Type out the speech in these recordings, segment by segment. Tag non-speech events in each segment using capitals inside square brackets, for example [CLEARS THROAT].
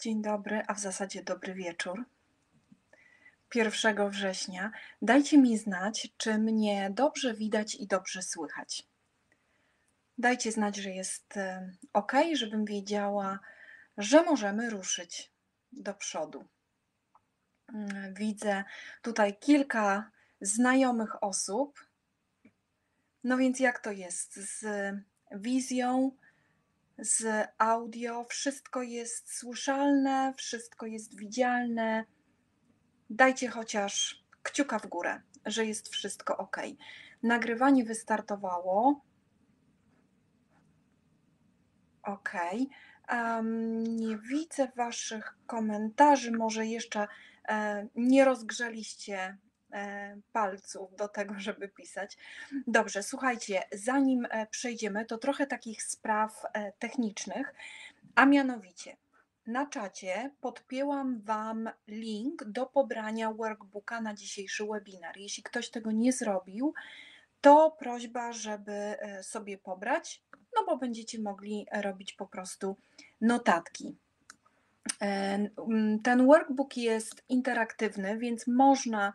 Dzień dobry, a w zasadzie dobry wieczór. 1 września. Dajcie mi znać, czy mnie dobrze widać i dobrze słychać. Dajcie znać, że jest e, ok, żebym wiedziała, że możemy ruszyć do przodu. Mm, widzę tutaj kilka znajomych osób. No więc jak to jest z wizją, z audio? Wszystko jest słyszalne, wszystko jest widzialne. Dajcie chociaż kciuka w górę, że jest wszystko ok. Nagrywanie wystartowało. Ok. Um, nie widzę Waszych komentarzy. Może jeszcze e, nie rozgrzeliście palców do tego, żeby pisać. Dobrze, słuchajcie, zanim e, przejdziemy, to trochę takich spraw e, technicznych, a mianowicie na czacie podpięłam Wam link do pobrania workbooka na dzisiejszy webinar. Jeśli ktoś tego nie zrobił, to prośba, żeby e, sobie pobrać, no bo będziecie mogli robić po prostu notatki. E, ten workbook jest interaktywny, więc można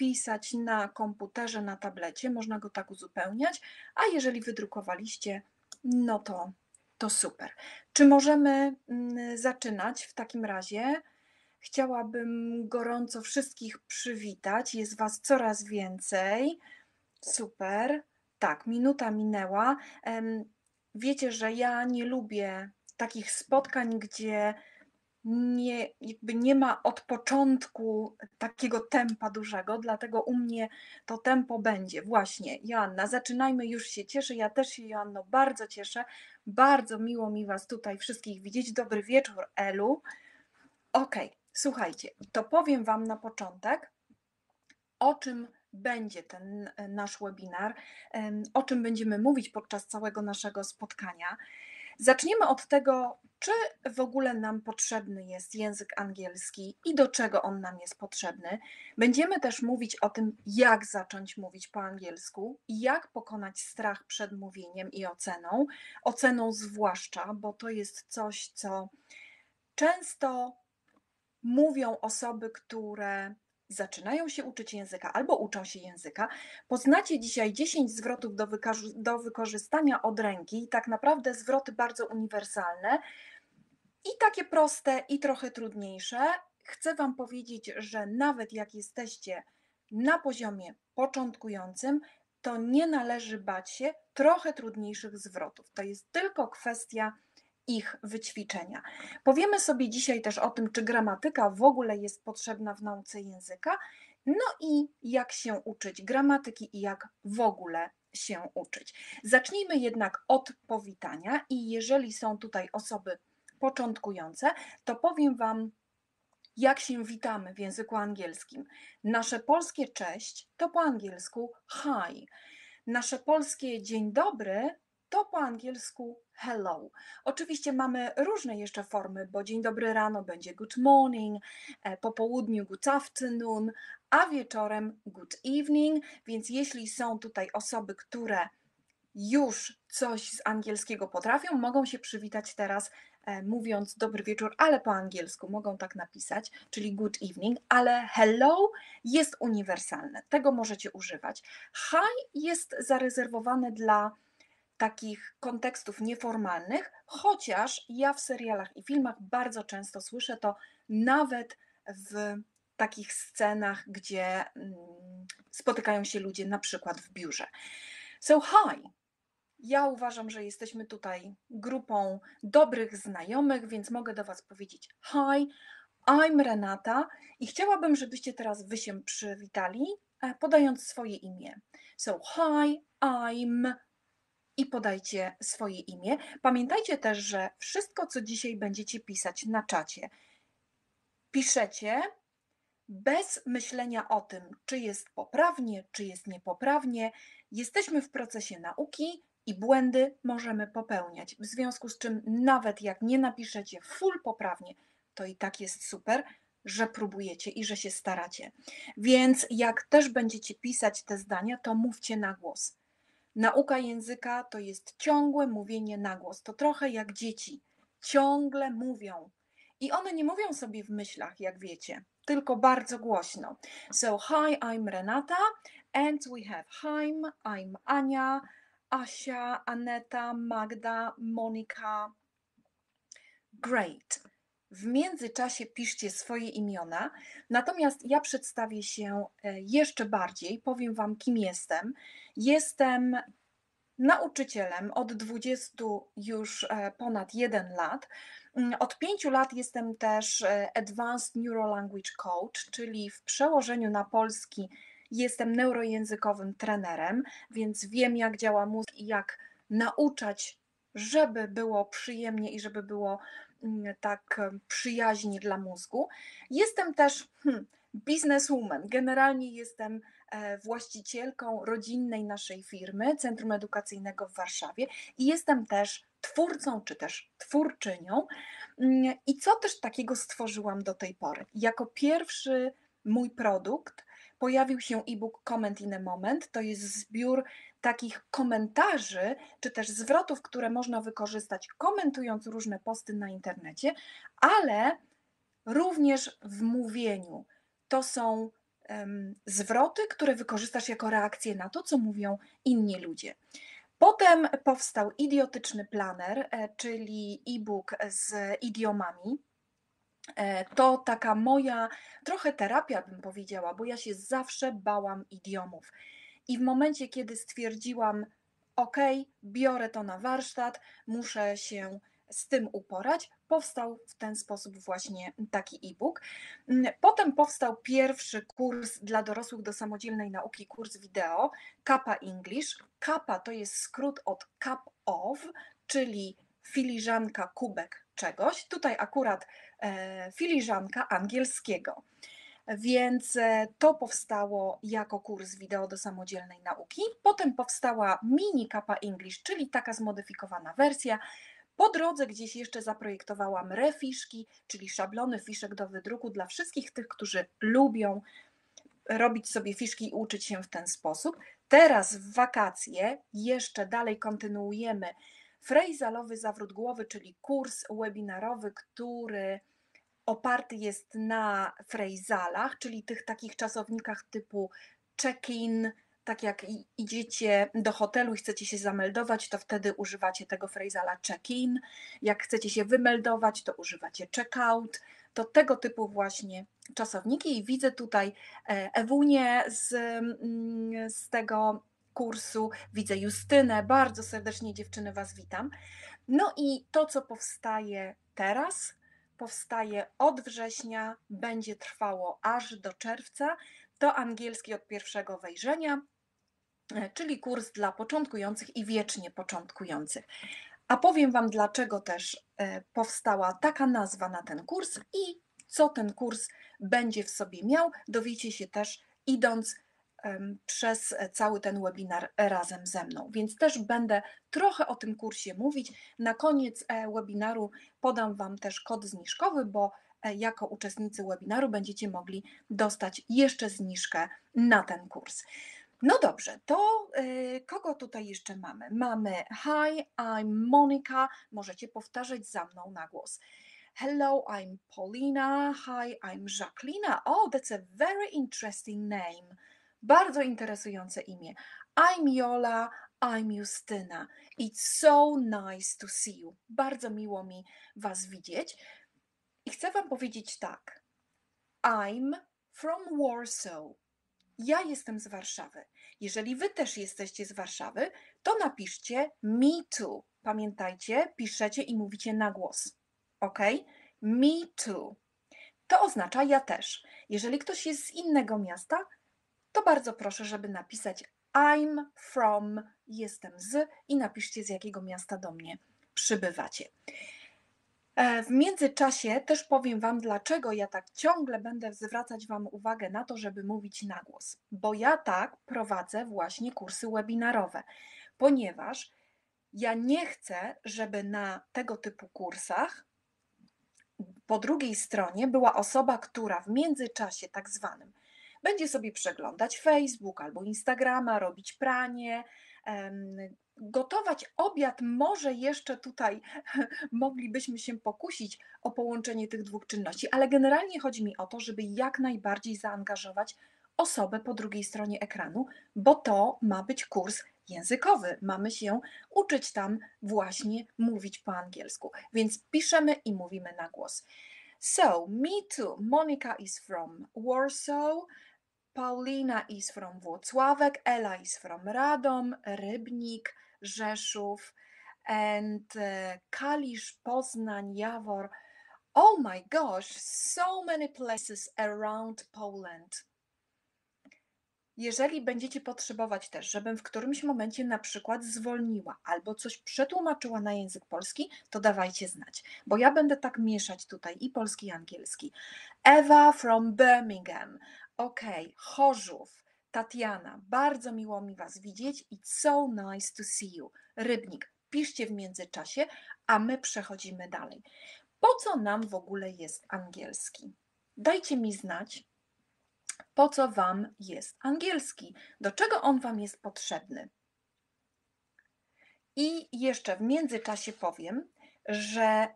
pisać na komputerze, na tablecie, można go tak uzupełniać, a jeżeli wydrukowaliście, no to, to super. Czy możemy zaczynać w takim razie? Chciałabym gorąco wszystkich przywitać. Jest Was coraz więcej. Super. Tak, minuta minęła. Wiecie, że ja nie lubię takich spotkań, gdzie nie, jakby nie ma od początku takiego tempa dużego, dlatego u mnie to tempo będzie. Właśnie, Joanna, zaczynajmy, już się cieszę. Ja też się, Joanno, bardzo cieszę. Bardzo miło mi Was tutaj wszystkich widzieć. Dobry wieczór, Elu. Ok, słuchajcie, to powiem Wam na początek, o czym będzie ten e, nasz webinar, o czym będziemy mówić podczas całego naszego spotkania. Zaczniemy od tego, czy w ogóle nam potrzebny jest język angielski i do czego on nam jest potrzebny. Będziemy też mówić o tym, jak zacząć mówić po angielsku i jak pokonać strach przed mówieniem i oceną. Oceną zwłaszcza, bo to jest coś, co często mówią osoby, które zaczynają się uczyć języka albo uczą się języka, poznacie dzisiaj 10 zwrotów do, do wykorzystania od ręki, tak naprawdę zwroty bardzo uniwersalne i takie proste i trochę trudniejsze. Chcę Wam powiedzieć, że nawet jak jesteście na poziomie początkującym, to nie należy bać się trochę trudniejszych zwrotów. To jest tylko kwestia ich wyćwiczenia. Powiemy sobie dzisiaj też o tym, czy gramatyka w ogóle jest potrzebna w nauce języka, no i jak się uczyć gramatyki i jak w ogóle się uczyć. Zacznijmy jednak od powitania i jeżeli są tutaj osoby początkujące, to powiem Wam, jak się witamy w języku angielskim. Nasze polskie cześć to po angielsku hi. Nasze polskie dzień dobry to po angielsku hello. Oczywiście mamy różne jeszcze formy, bo dzień dobry rano będzie good morning, e, po południu good afternoon, a wieczorem good evening, więc jeśli są tutaj osoby, które już coś z angielskiego potrafią, mogą się przywitać teraz mówiąc dobry wieczór, ale po angielsku mogą tak napisać, czyli good evening, ale hello jest uniwersalne, tego możecie używać. Hi jest zarezerwowane dla takich kontekstów nieformalnych, chociaż ja w serialach i filmach bardzo często słyszę to nawet w takich scenach, gdzie mm, spotykają się ludzie na przykład w biurze. So hi. Ja uważam, że jesteśmy tutaj grupą dobrych znajomych, więc mogę do Was powiedzieć hi, I'm Renata i chciałabym, żebyście teraz Wy się przywitali, e, podając swoje imię. So hi, I'm i podajcie swoje imię. Pamiętajcie też, że wszystko, co dzisiaj będziecie pisać na czacie, piszecie bez myślenia o tym, czy jest poprawnie, czy jest niepoprawnie. Jesteśmy w procesie nauki i błędy możemy popełniać. W związku z czym, nawet jak nie napiszecie full poprawnie, to i tak jest super, że próbujecie i że się staracie. Więc jak też będziecie pisać te zdania, to mówcie na głos. Nauka języka to jest ciągłe mówienie na głos. To trochę jak dzieci. Ciągle mówią. I one nie mówią sobie w myślach, jak wiecie, tylko bardzo głośno. So, hi, I'm Renata, and we have Haim, I'm Ania, Asia, Aneta, Magda, Monika. Great. W międzyczasie piszcie swoje imiona, natomiast ja przedstawię się e, jeszcze bardziej, powiem Wam, kim jestem. Jestem nauczycielem od 20 już e, ponad 1 lat. Mm, od 5 lat jestem też e, Advanced Neurolanguage Coach, czyli w przełożeniu na polski jestem neurojęzykowym trenerem, więc wiem, jak działa mózg i jak nauczać, żeby było przyjemnie i żeby było mm, tak przyjaźnie dla mózgu. Jestem też hmm, businesswoman. Generalnie jestem e, właścicielką rodzinnej naszej firmy, Centrum Edukacyjnego w Warszawie i jestem też twórcą czy też twórczynią. Mm, I co też takiego stworzyłam do tej pory? Jako pierwszy mój produkt pojawił się e-book Comment in a Moment. To jest zbiór takich komentarzy, czy też zwrotów, które można wykorzystać komentując różne posty na internecie, ale również w mówieniu. To są um, zwroty, które wykorzystasz jako reakcję na to, co mówią inni ludzie. Potem powstał idiotyczny planer, e, czyli e-book z idiomami. E, to taka moja trochę terapia, bym powiedziała, bo ja się zawsze bałam idiomów. I w momencie, kiedy stwierdziłam, OK, biorę to na warsztat, muszę się z tym uporać, powstał w ten sposób właśnie taki e-book. Mm, potem powstał pierwszy kurs dla dorosłych do samodzielnej nauki, kurs wideo, Kappa English. Kappa to jest skrót od cup of, czyli filiżanka, kubek czegoś. Tutaj akurat e, filiżanka angielskiego. Więc e, to powstało jako kurs wideo do samodzielnej nauki. Potem powstała mini Kappa English, czyli taka zmodyfikowana wersja. Po drodze gdzieś jeszcze zaprojektowałam refiszki, czyli szablony fiszek do wydruku dla wszystkich tych, którzy lubią robić sobie fiszki i uczyć się w ten sposób. Teraz w wakacje jeszcze dalej kontynuujemy Frejzalowy zawrót głowy, czyli kurs webinarowy, który oparty jest na frejzalach, czyli tych takich czasownikach typu check-in, tak jak idziecie do hotelu i chcecie się zameldować, to wtedy używacie tego frejzala check-in. Jak chcecie się wymeldować, to używacie check-out. To tego typu właśnie czasowniki i widzę tutaj e, Ewunię z, mm, z tego kursu, widzę Justynę, bardzo serdecznie dziewczyny Was witam. No i to, co powstaje teraz, powstaje od września, będzie trwało aż do czerwca. To angielski od pierwszego wejrzenia, e, czyli kurs dla początkujących i wiecznie początkujących. A powiem Wam, dlaczego też e, powstała taka nazwa na ten kurs i co ten kurs będzie w sobie miał. Dowiecie się też idąc przez cały ten webinar razem ze mną. Więc też będę trochę o tym kursie mówić. Na koniec e, webinaru podam Wam też kod zniżkowy, bo e, jako uczestnicy webinaru będziecie mogli dostać jeszcze zniżkę na ten kurs. No dobrze, to y, kogo tutaj jeszcze mamy? Mamy Hi, I'm Monica. Możecie powtarzać za mną na głos. Hello, I'm Paulina. Hi, I'm Jacqueline. Oh, that's a very interesting name. Bardzo interesujące imię. I'm Jola, I'm Justyna. It's so nice to see you. Bardzo miło mi Was widzieć. I chcę Wam powiedzieć tak. I'm from Warsaw. Ja jestem z Warszawy. Jeżeli Wy też jesteście z Warszawy, to napiszcie me too. Pamiętajcie, piszecie i mówicie na głos. Ok? Me too. To oznacza ja też. Jeżeli ktoś jest z innego miasta, to bardzo proszę, żeby napisać I'm from, jestem z i napiszcie z jakiego miasta do mnie przybywacie. E, w międzyczasie też powiem Wam, dlaczego ja tak ciągle będę zwracać Wam uwagę na to, żeby mówić na głos. Bo ja tak prowadzę właśnie kursy webinarowe, ponieważ ja nie chcę, żeby na tego typu kursach po drugiej stronie była osoba, która w międzyczasie tak zwanym będzie sobie przeglądać Facebook albo Instagrama, robić pranie, gotować obiad, może jeszcze tutaj [LAUGHS] moglibyśmy się pokusić o połączenie tych dwóch czynności, ale generalnie chodzi mi o to, żeby jak najbardziej zaangażować osobę po drugiej stronie ekranu, bo to ma być kurs językowy. Mamy się uczyć tam właśnie mówić po angielsku. Więc piszemy i mówimy na głos. So, me too. Monica is from Warsaw. Paulina is from Włocławek. Ela is from Radom, Rybnik, Rzeszów. And uh, Kalisz, Poznań, Jawor. Oh my gosh, so many places around Poland. Jeżeli będziecie potrzebować też, żebym w którymś momencie na przykład zwolniła albo coś przetłumaczyła na język polski, to dawajcie znać, bo ja będę tak mieszać tutaj i polski, i angielski. Ewa from Birmingham. Ok, Chorzów. Tatiana, bardzo miło mi Was widzieć. It's so nice to see you. Rybnik, piszcie w międzyczasie, a my przechodzimy dalej. Po co nam w ogóle jest angielski? Dajcie mi znać, po co Wam jest angielski, do czego on Wam jest potrzebny. I jeszcze w międzyczasie powiem, że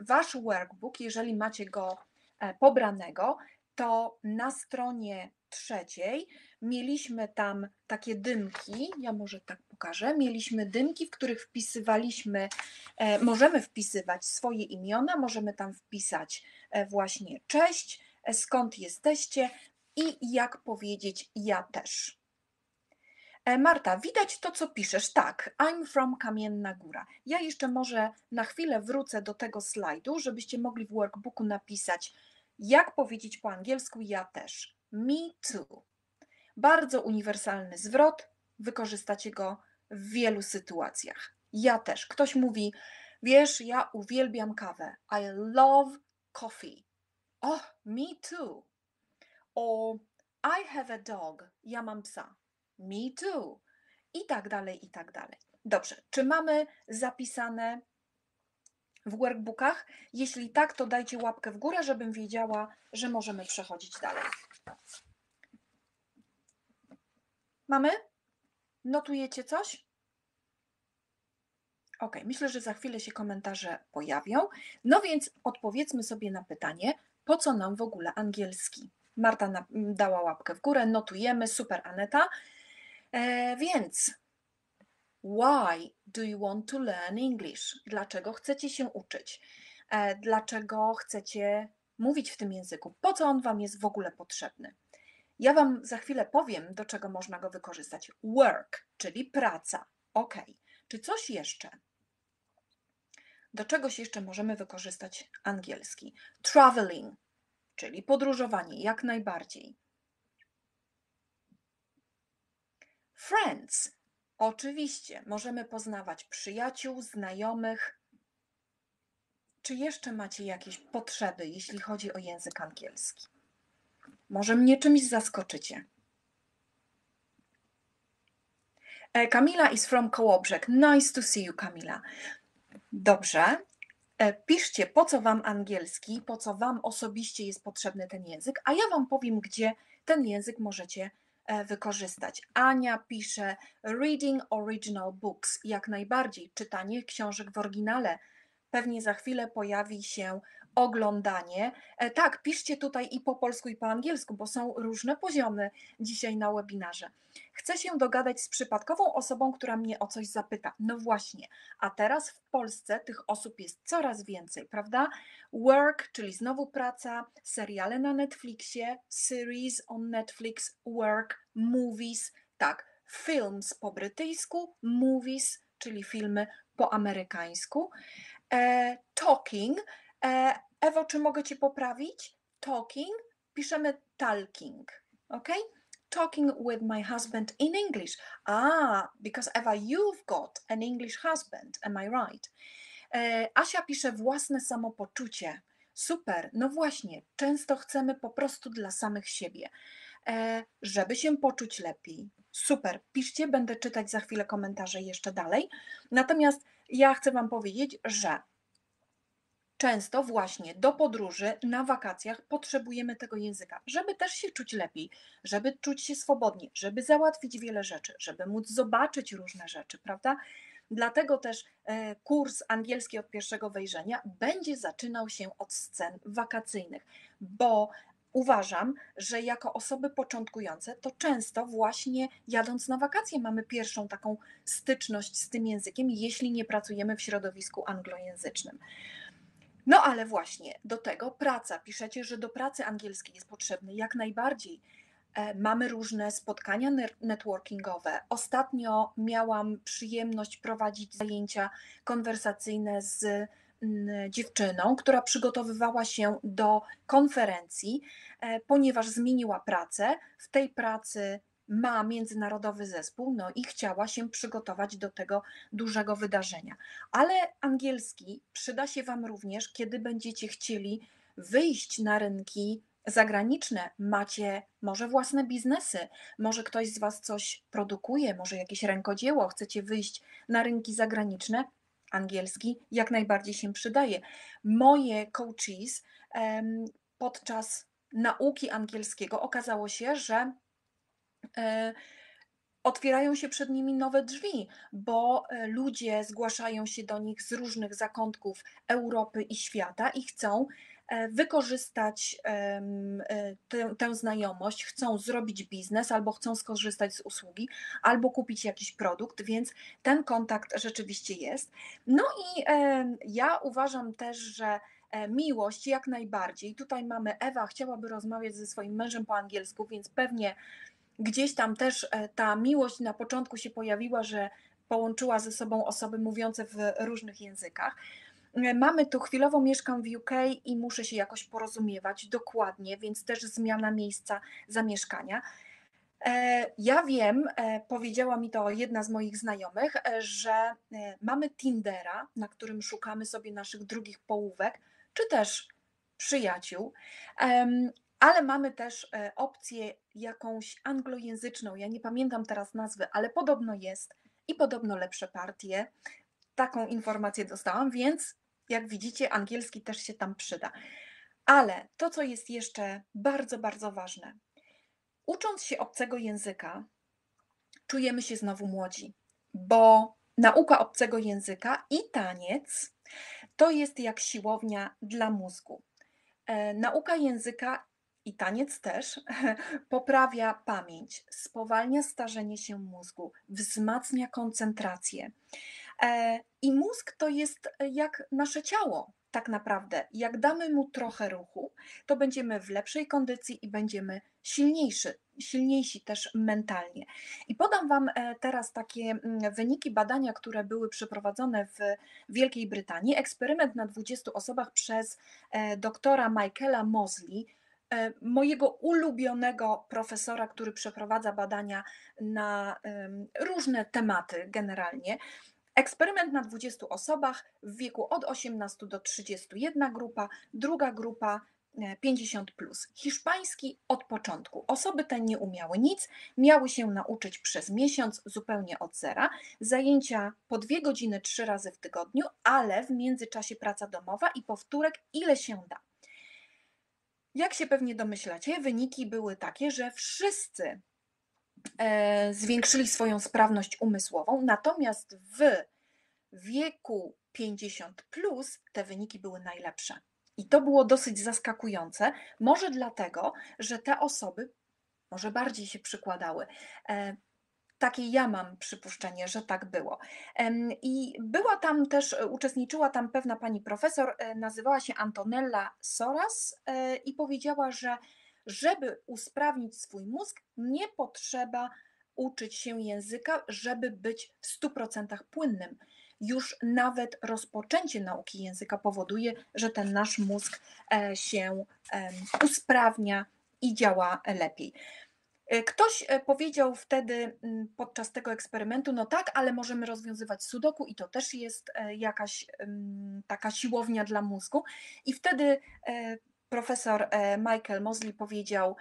Wasz workbook, jeżeli macie go e, pobranego, to na stronie trzeciej mieliśmy tam takie dymki, ja może tak pokażę, mieliśmy dymki, w których wpisywaliśmy, e, możemy wpisywać swoje imiona, możemy tam wpisać e, właśnie cześć, skąd jesteście, i jak powiedzieć ja też. E, Marta, widać to, co piszesz. Tak, I'm from Kamienna Góra. Ja jeszcze może na chwilę wrócę do tego slajdu, żebyście mogli w workbooku napisać, jak powiedzieć po angielsku ja też. Me too. Bardzo uniwersalny zwrot, wykorzystacie go w wielu sytuacjach. Ja też. Ktoś mówi, wiesz, ja uwielbiam kawę. I love coffee. Oh, me too. O I have a dog. Ja mam psa. Me too. I tak dalej, i tak dalej. Dobrze, czy mamy zapisane w workbookach? Jeśli tak, to dajcie łapkę w górę, żebym wiedziała, że możemy przechodzić dalej. Mamy? Notujecie coś? Ok, myślę, że za chwilę się komentarze pojawią. No więc odpowiedzmy sobie na pytanie, po co nam w ogóle angielski? Marta dała łapkę w górę, notujemy, super Aneta. E, więc why do you want to learn English? Dlaczego chcecie się uczyć? E, dlaczego chcecie mówić w tym języku? Po co on Wam jest w ogóle potrzebny? Ja Wam za chwilę powiem, do czego można go wykorzystać. Work, czyli praca. Ok. Czy coś jeszcze? Do czegoś jeszcze możemy wykorzystać angielski? Traveling, czyli podróżowanie, jak najbardziej. Friends. Oczywiście możemy poznawać przyjaciół, znajomych. Czy jeszcze macie jakieś potrzeby, jeśli chodzi o język angielski? Może mnie czymś zaskoczycie. Kamila e, is from Kołobrzeg. Nice to see you, Kamila. Dobrze, E, piszcie, po co Wam angielski, po co Wam osobiście jest potrzebny ten język, a ja Wam powiem, gdzie ten język możecie wykorzystać. Ania pisze reading original books, jak najbardziej, czytanie książek w oryginale. Pewnie za chwilę pojawi się oglądanie. E, tak, piszcie tutaj i po polsku, i po angielsku, bo są różne poziomy dzisiaj na webinarze. Chcę się dogadać z przypadkową osobą, która mnie o coś zapyta. No właśnie, a teraz w Polsce tych osób jest coraz więcej, prawda? Work, czyli znowu praca, seriale na Netflixie, series on Netflix, work, movies, tak, films po brytyjsku, movies, czyli filmy po amerykańsku, e, talking, Ewo, czy mogę Cię poprawić? Talking, piszemy talking, ok? Talking with my husband in English. Ah, because Eva, you've got an English husband, am I right? E, Asia pisze własne samopoczucie. Super, no właśnie, często chcemy po prostu dla samych siebie, e, żeby się poczuć lepiej. Super, piszcie, będę czytać za chwilę komentarze jeszcze dalej. Natomiast ja chcę Wam powiedzieć, że często właśnie do podróży na wakacjach potrzebujemy tego języka, żeby też się czuć lepiej, żeby czuć się swobodnie, żeby załatwić wiele rzeczy, żeby móc zobaczyć różne rzeczy, prawda? Dlatego też e, kurs angielski od pierwszego wejrzenia będzie zaczynał się od scen wakacyjnych, bo uważam, że jako osoby początkujące, to często właśnie jadąc na wakacje mamy pierwszą taką styczność z tym językiem, jeśli nie pracujemy w środowisku anglojęzycznym. No ale właśnie do tego praca. Piszecie, że do pracy angielskiej jest potrzebny jak najbardziej. E, mamy różne spotkania networkingowe. Ostatnio miałam przyjemność prowadzić zajęcia konwersacyjne z mm, dziewczyną, która przygotowywała się do konferencji, e, ponieważ zmieniła pracę. W tej pracy ma międzynarodowy zespół, no i chciała się przygotować do tego dużego wydarzenia. Ale angielski przyda się Wam również, kiedy będziecie chcieli wyjść na rynki zagraniczne, macie może własne biznesy, może ktoś z Was coś produkuje, może jakieś rękodzieło, chcecie wyjść na rynki zagraniczne, angielski jak najbardziej się przydaje. Moje coaches podczas nauki angielskiego okazało się, że otwierają się przed nimi nowe drzwi, bo e, ludzie zgłaszają się do nich z różnych zakątków Europy i świata i chcą E, wykorzystać e, tę, tę, znajomość, chcą zrobić biznes, albo chcą skorzystać z usługi, albo kupić jakiś produkt, więc ten kontakt rzeczywiście jest. No i ja uważam też, że e, miłość jak najbardziej. Tutaj mamy Ewa, chciałaby rozmawiać ze swoim mężem po angielsku, więc pewnie gdzieś tam też ta miłość na początku się pojawiła, że połączyła ze sobą osoby mówiące w różnych językach. Mamy tu chwilowo mieszkam w UK i muszę się jakoś porozumiewać dokładnie, więc też zmiana miejsca zamieszkania. E, ja wiem, e, powiedziała mi to jedna z moich znajomych, e, że mamy Tindera, na którym szukamy sobie naszych drugich połówek, czy też przyjaciół, ale mamy też opcję jakąś anglojęzyczną. Ja nie pamiętam teraz nazwy, ale podobno jest i podobno lepsze partie. Taką informację dostałam, więc jak widzicie, angielski też się tam przyda. Ale to, co jest jeszcze bardzo, bardzo ważne, ucząc się obcego języka, czujemy się znowu młodzi, bo nauka obcego języka i taniec to jest jak siłownia dla mózgu. E, nauka języka i taniec też [LAUGHS] poprawia pamięć, spowalnia starzenie się mózgu, wzmacnia koncentrację. E, I mózg to jest e, jak nasze ciało, tak naprawdę. Jak damy mu trochę ruchu, to będziemy w lepszej kondycji i będziemy silniejszy, silniejsi też mentalnie. I podam Wam e, teraz takie mm, wyniki badania, które były przeprowadzone w Wielkiej Brytanii. Eksperyment na 20 osobach przez doktora Michaela Mosley, mojego ulubionego profesora, który przeprowadza badania na różne tematy generalnie. Eksperyment na 20 osobach w wieku od 18 do 31 grupa, druga grupa 50 e, plus. Hiszpański od początku. Osoby te nie umiały nic, miały się nauczyć przez miesiąc zupełnie od zera. Zajęcia po dwie godziny trzy razy w tygodniu, ale w międzyczasie praca domowa i powtórek ile się da. Jak się pewnie domyślacie, wyniki były takie, że wszyscy E, zwiększyli swoją sprawność umysłową, natomiast w wieku 50 plus te wyniki były najlepsze. I to było dosyć zaskakujące, może dlatego, że te osoby może bardziej się przykładały. E, takie ja mam przypuszczenie, że tak było. I była tam też, uczestniczyła tam pewna pani profesor, e, nazywała się Antonella Soras i powiedziała, że żeby usprawnić swój mózg, nie potrzeba uczyć się języka, żeby być w 100% płynnym. Już nawet rozpoczęcie nauki języka powoduje, że ten nasz mózg e, się usprawnia i działa lepiej. E, ktoś e, powiedział wtedy mm, podczas tego eksperymentu, no tak, ale możemy rozwiązywać sudoku i to też jest jakaś taka siłownia dla mózgu. I wtedy profesor e, Michael Mosley powiedział,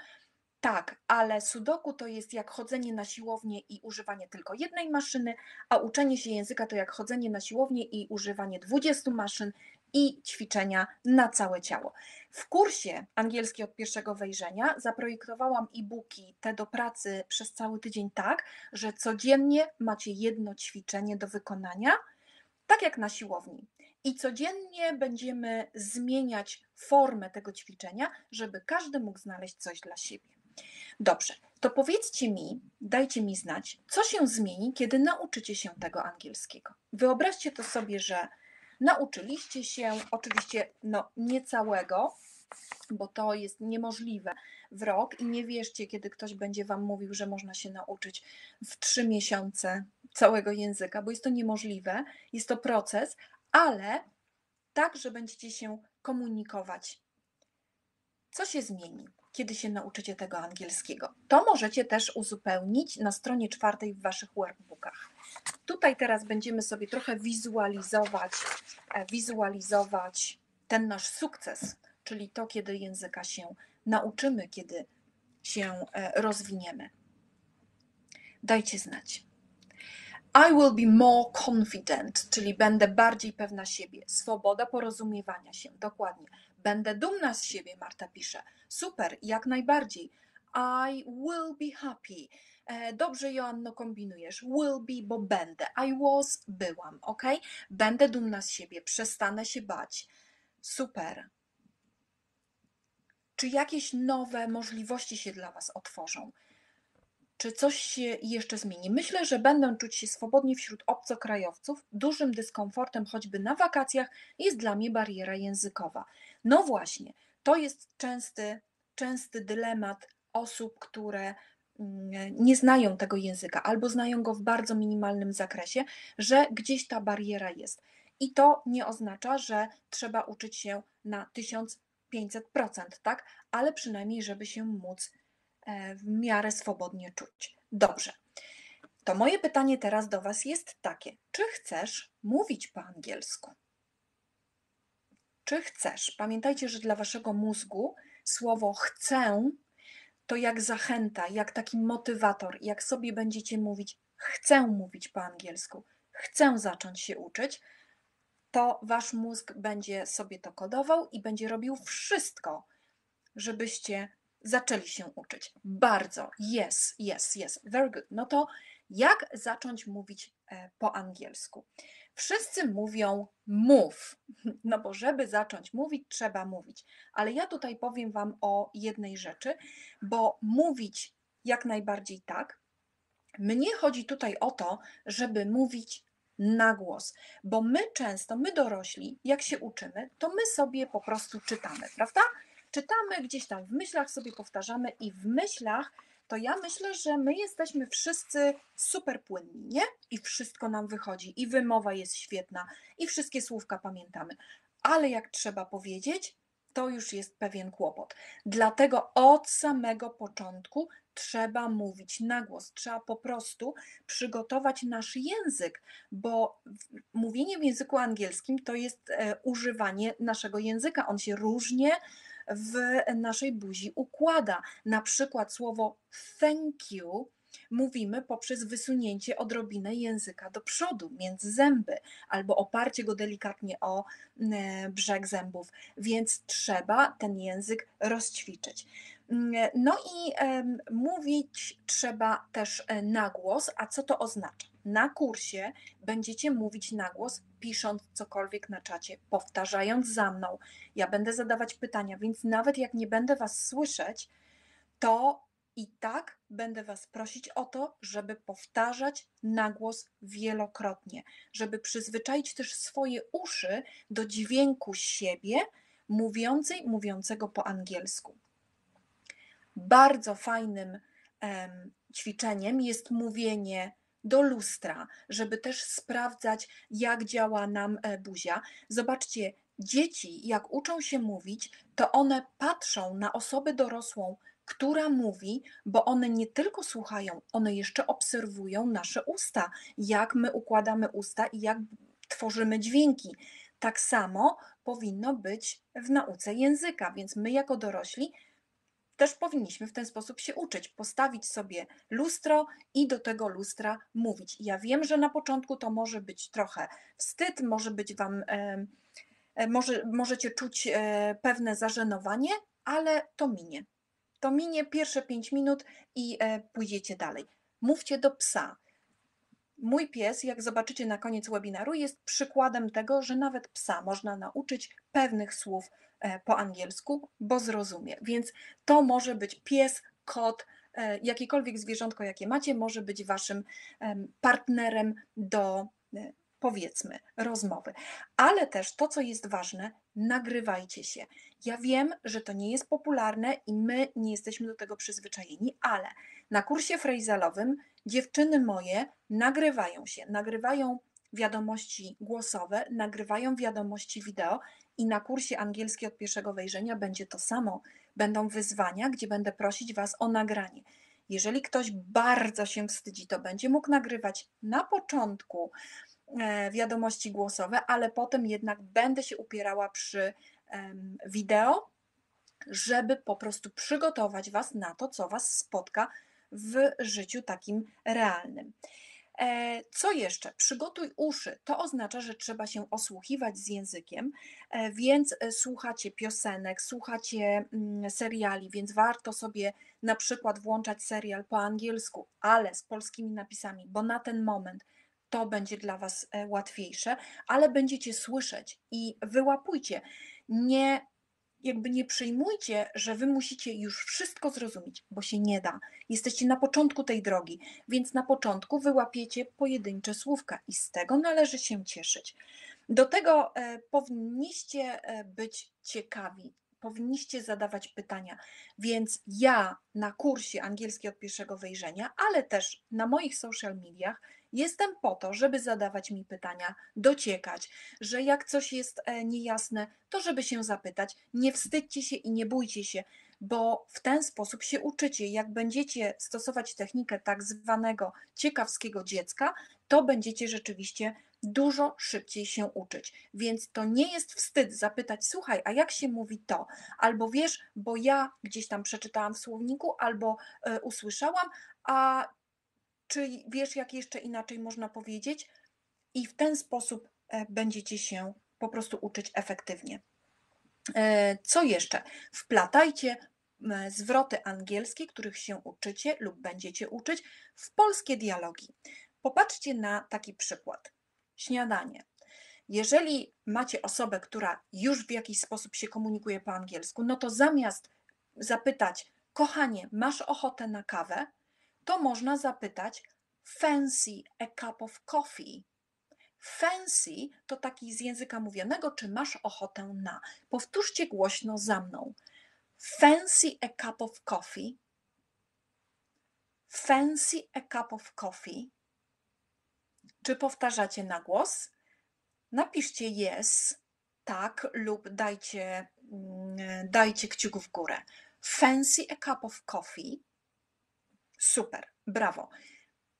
tak, ale sudoku to jest jak chodzenie na siłownię i używanie tylko jednej maszyny, a uczenie się języka to jak chodzenie na siłownię i używanie 20 maszyn i ćwiczenia na całe ciało. W kursie angielski od pierwszego wejrzenia zaprojektowałam e-booki te do pracy przez cały tydzień tak, że codziennie macie jedno ćwiczenie do wykonania, tak jak na siłowni. I codziennie będziemy zmieniać formę tego ćwiczenia, żeby każdy mógł znaleźć coś dla siebie. Dobrze, to powiedzcie mi, dajcie mi znać, co się zmieni, kiedy nauczycie się tego angielskiego. Wyobraźcie to sobie, że nauczyliście się, oczywiście no, nie całego, bo to jest niemożliwe w rok i nie wierzcie, kiedy ktoś będzie Wam mówił, że można się nauczyć w trzy miesiące całego języka, bo jest to niemożliwe, jest to proces, ale tak, że będziecie się komunikować. Co się zmieni? Kiedy się nauczycie tego angielskiego. To możecie też uzupełnić na stronie czwartej w Waszych workbookach. Tutaj teraz będziemy sobie trochę wizualizować, e, wizualizować ten nasz sukces, czyli to, kiedy języka się nauczymy, kiedy się e, rozwiniemy. Dajcie znać. I will be more confident, czyli będę bardziej pewna siebie. Swoboda porozumiewania się, dokładnie. Będę dumna z siebie, Marta pisze. Super, jak najbardziej. I will be happy. E, dobrze, Joanno, kombinujesz. Will be, bo będę. I was, byłam, ok? Będę dumna z siebie, przestanę się bać. Super. Czy jakieś nowe możliwości się dla Was otworzą? Czy coś się jeszcze zmieni? Myślę, że będę czuć się swobodnie wśród obcokrajowców. Dużym dyskomfortem, choćby na wakacjach, jest dla mnie bariera językowa. No właśnie, to jest częsty, częsty dylemat osób, które mm, nie znają tego języka albo znają go w bardzo minimalnym zakresie, że gdzieś ta bariera jest. I to nie oznacza, że trzeba uczyć się na 1500%, tak? Ale przynajmniej, żeby się móc e, w miarę swobodnie czuć. Dobrze. To moje pytanie teraz do Was jest takie: czy chcesz mówić po angielsku? Czy chcesz. Pamiętajcie, że dla waszego mózgu słowo chcę to jak zachęta, jak taki motywator, jak sobie będziecie mówić, chcę mówić po angielsku, chcę zacząć się uczyć, to wasz mózg będzie sobie to kodował i będzie robił wszystko, żebyście zaczęli się uczyć. Bardzo, yes, yes, yes, very good. No to jak zacząć mówić e, po angielsku? Wszyscy mówią mów, [LAUGHS] no bo żeby zacząć mówić, trzeba mówić. Ale ja tutaj powiem Wam o jednej rzeczy, bo mówić jak najbardziej tak. Mnie chodzi tutaj o to, żeby mówić na głos, bo my często, my dorośli, jak się uczymy, to my sobie po prostu czytamy, prawda? Czytamy gdzieś tam w myślach, sobie powtarzamy i w myślach to ja myślę, że my jesteśmy wszyscy super płynni, nie? I wszystko nam wychodzi, i wymowa jest świetna, i wszystkie słówka pamiętamy. Ale jak trzeba powiedzieć, to już jest pewien kłopot. Dlatego od samego początku trzeba mówić na głos, trzeba po prostu przygotować nasz język, bo mówienie w języku angielskim to jest e, używanie naszego języka. On się różnie w naszej buzi układa. Na przykład słowo thank you mówimy poprzez wysunięcie odrobinę języka do przodu, między zęby, albo oparcie go delikatnie o e, brzeg zębów, więc trzeba ten język rozćwiczyć. Mm, no i mówić trzeba też e, na głos, a co to oznacza? Na kursie będziecie mówić na głos, pisząc cokolwiek na czacie, powtarzając za mną. Ja będę zadawać pytania, więc nawet jak nie będę Was słyszeć, to i tak będę Was prosić o to, żeby powtarzać na głos wielokrotnie, żeby przyzwyczaić też swoje uszy do dźwięku siebie mówiącej, mówiącego po angielsku. Bardzo fajnym um, ćwiczeniem jest mówienie do lustra, żeby też sprawdzać, jak działa nam e, buzia. Zobaczcie, dzieci, jak uczą się mówić, to one patrzą na osobę dorosłą, która mówi, bo one nie tylko słuchają, one jeszcze obserwują nasze usta, jak my układamy usta i jak tworzymy dźwięki. Tak samo powinno być w nauce języka, więc my jako dorośli też powinniśmy w ten sposób się uczyć, postawić sobie lustro i do tego lustra mówić. Ja wiem, że na początku to może być trochę wstyd, może być Wam e, może, możecie czuć e, pewne zażenowanie, ale to minie. To minie pierwsze 5 minut i e, pójdziecie dalej. Mówcie do psa. Mój pies, jak zobaczycie na koniec webinaru, jest przykładem tego, że nawet psa można nauczyć pewnych słów po angielsku, bo zrozumie. Więc to może być pies, kot, jakiekolwiek zwierzątko, jakie macie, może być waszym partnerem do powiedzmy, rozmowy. Ale też to, co jest ważne, nagrywajcie się. Ja wiem, że to nie jest popularne i my nie jesteśmy do tego przyzwyczajeni, ale na kursie frejzalowym dziewczyny moje nagrywają się, nagrywają wiadomości głosowe, nagrywają wiadomości wideo i na kursie angielski od pierwszego wejrzenia będzie to samo. Będą wyzwania, gdzie będę prosić Was o nagranie. Jeżeli ktoś bardzo się wstydzi, to będzie mógł nagrywać na początku E, wiadomości głosowe, ale potem jednak będę się upierała przy wideo, żeby po prostu przygotować Was na to, co Was spotka w życiu takim realnym. E, co jeszcze? Przygotuj uszy. To oznacza, że trzeba się osłuchiwać z językiem, e, więc słuchacie piosenek, słuchacie mm, seriali, więc warto sobie na przykład włączać serial po angielsku, ale z polskimi napisami, bo na ten moment to będzie dla Was e, łatwiejsze, ale będziecie słyszeć i wyłapujcie. Nie, jakby nie przyjmujcie, że Wy musicie już wszystko zrozumieć, bo się nie da. Jesteście na początku tej drogi, więc na początku wyłapiecie pojedyncze słówka i z tego należy się cieszyć. Do tego e, powinniście e, być ciekawi powinniście zadawać pytania. Więc ja na kursie angielski od pierwszego wejrzenia, ale też na moich social mediach jestem po to, żeby zadawać mi pytania, dociekać, że jak coś jest e, niejasne, to żeby się zapytać. Nie wstydźcie się i nie bójcie się, bo w ten sposób się uczycie. Jak będziecie stosować technikę tak zwanego ciekawskiego dziecka, to będziecie rzeczywiście dużo szybciej się uczyć. Więc to nie jest wstyd zapytać, słuchaj, a jak się mówi to? Albo wiesz, bo ja gdzieś tam przeczytałam w słowniku, albo y, usłyszałam, a czy wiesz, jak jeszcze inaczej można powiedzieć? I w ten sposób e, będziecie się po prostu uczyć efektywnie. E, co jeszcze? Wplatajcie zwroty angielskie, których się uczycie lub będziecie uczyć, w polskie dialogi. Popatrzcie na taki przykład śniadanie. Jeżeli macie osobę, która już w jakiś sposób się komunikuje po angielsku, no to zamiast zapytać, kochanie, masz ochotę na kawę, to można zapytać, fancy a cup of coffee. Fancy to taki z języka mówionego, czy masz ochotę na. Powtórzcie głośno za mną. Fancy a cup of coffee. Fancy a cup of coffee. Czy powtarzacie na głos? Napiszcie yes, tak, lub dajcie, mm, dajcie kciuk w górę. Fancy a cup of coffee. Super, brawo.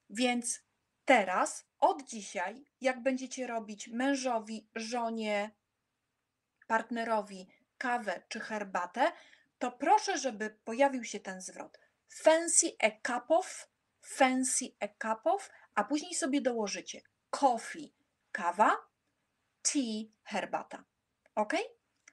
Więc teraz, od dzisiaj, jak będziecie robić mężowi, żonie, partnerowi kawę czy herbatę, to proszę, żeby pojawił się ten zwrot. Fancy a cup of, fancy a cup of, a później sobie dołożycie coffee, kawa, tea, herbata. Ok?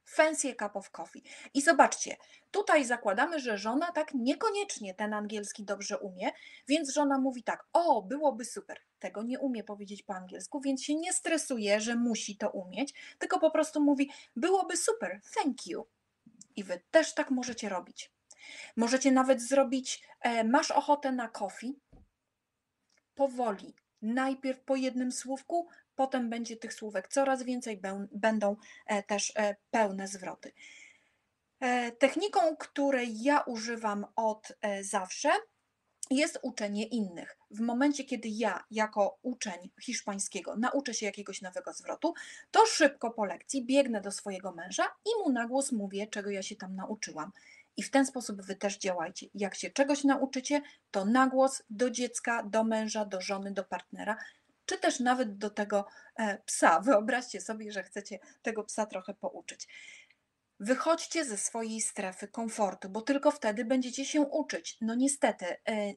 Fancy cup of coffee. I zobaczcie, tutaj zakładamy, że żona tak niekoniecznie ten angielski dobrze umie, więc żona mówi tak: O, byłoby super. Tego nie umie powiedzieć po angielsku, więc się nie stresuje, że musi to umieć, tylko po prostu mówi: Byłoby super, thank you. I wy też tak możecie robić. Możecie nawet zrobić: e, Masz ochotę na coffee? Powoli, najpierw po jednym słówku, potem będzie tych słówek coraz więcej, będą e, też e, pełne zwroty. E, techniką, której ja używam od zawsze, jest uczenie innych. W momencie, kiedy ja, jako uczeń hiszpańskiego, nauczę się jakiegoś nowego zwrotu, to szybko po lekcji biegnę do swojego męża i mu na głos mówię, czego ja się tam nauczyłam. I w ten sposób wy też działajcie. Jak się czegoś nauczycie, to na głos do dziecka, do męża, do żony, do partnera, czy też nawet do tego e, psa. Wyobraźcie sobie, że chcecie tego psa trochę pouczyć. Wychodźcie ze swojej strefy komfortu, bo tylko wtedy będziecie się uczyć. No niestety, e,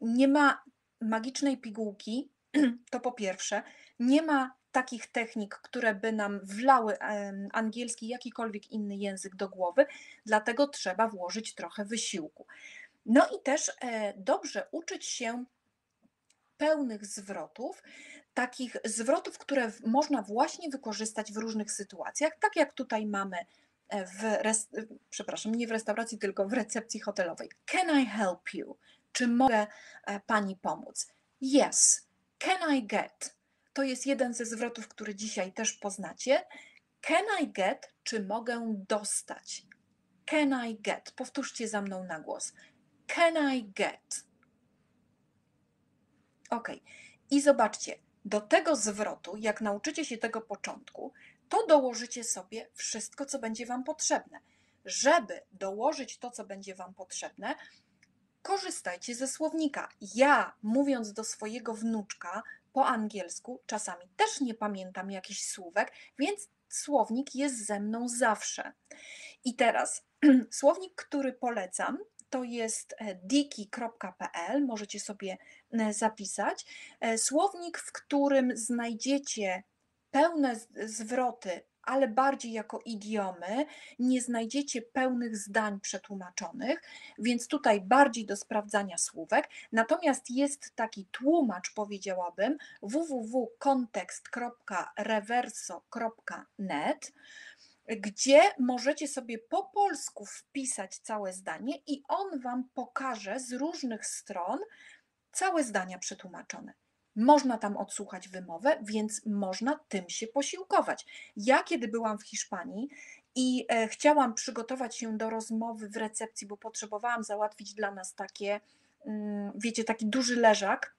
nie ma magicznej pigułki, [CLEARS THROAT] to po pierwsze, nie ma takich technik, które by nam wlały em, angielski, jakikolwiek inny język do głowy, dlatego trzeba włożyć trochę wysiłku. No i też e, dobrze uczyć się pełnych zwrotów, takich zwrotów, które można właśnie wykorzystać w różnych sytuacjach, tak jak tutaj mamy e, w, e, przepraszam, nie w restauracji, tylko w recepcji hotelowej. Can I help you? Czy mogę e, pani pomóc? Yes. Can I get? To jest jeden ze zwrotów, który dzisiaj też poznacie. Can I get? Czy mogę dostać? Can I get? Powtórzcie za mną na głos. Can I get? Ok. I zobaczcie, do tego zwrotu, jak nauczycie się tego początku, to dołożycie sobie wszystko, co będzie Wam potrzebne. Żeby dołożyć to, co będzie Wam potrzebne, korzystajcie ze słownika. Ja, mówiąc do swojego wnuczka po angielsku, czasami też nie pamiętam jakichś słówek, więc słownik jest ze mną zawsze. I teraz [CLEARS THROAT] słownik, który polecam, to jest e, diki.pl, możecie sobie zapisać. E, Słownik, w którym znajdziecie pełne zwroty, ale bardziej jako idiomy, nie znajdziecie pełnych zdań przetłumaczonych, więc tutaj bardziej do sprawdzania słówek. Natomiast jest taki tłumacz, powiedziałabym, www.kontekst.reverso.net, gdzie możecie sobie po polsku wpisać całe zdanie i on Wam pokaże z różnych stron całe zdania przetłumaczone. Można tam odsłuchać wymowę, więc można tym się posiłkować. Ja, kiedy byłam w Hiszpanii i e, chciałam przygotować się do rozmowy w recepcji, bo potrzebowałam załatwić dla nas takie, mm, wiecie, taki duży leżak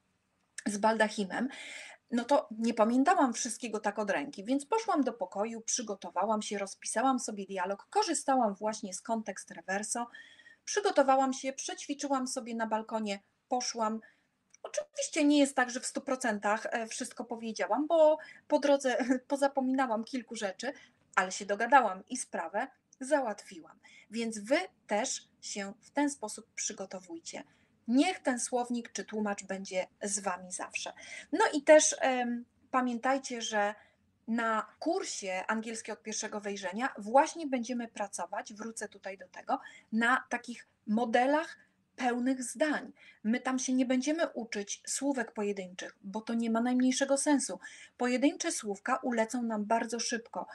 z baldachimem, no to nie pamiętałam wszystkiego tak od ręki, więc poszłam do pokoju, przygotowałam się, rozpisałam sobie dialog, korzystałam właśnie z kontekst reverso, przygotowałam się, przećwiczyłam sobie na balkonie, poszłam. Oczywiście nie jest tak, że w 100% e, wszystko powiedziałam, bo po drodze [LAUGHS] pozapominałam kilku rzeczy, ale się dogadałam i sprawę załatwiłam. Więc wy też się w ten sposób przygotowujcie. Niech ten słownik czy tłumacz będzie z wami zawsze. No i też em, pamiętajcie, że na kursie angielski od pierwszego wejrzenia właśnie będziemy pracować, wrócę tutaj do tego, na takich modelach pełnych zdań. My tam się nie będziemy uczyć słówek pojedynczych, bo to nie ma najmniejszego sensu. Pojedyncze słówka ulecą nam bardzo szybko.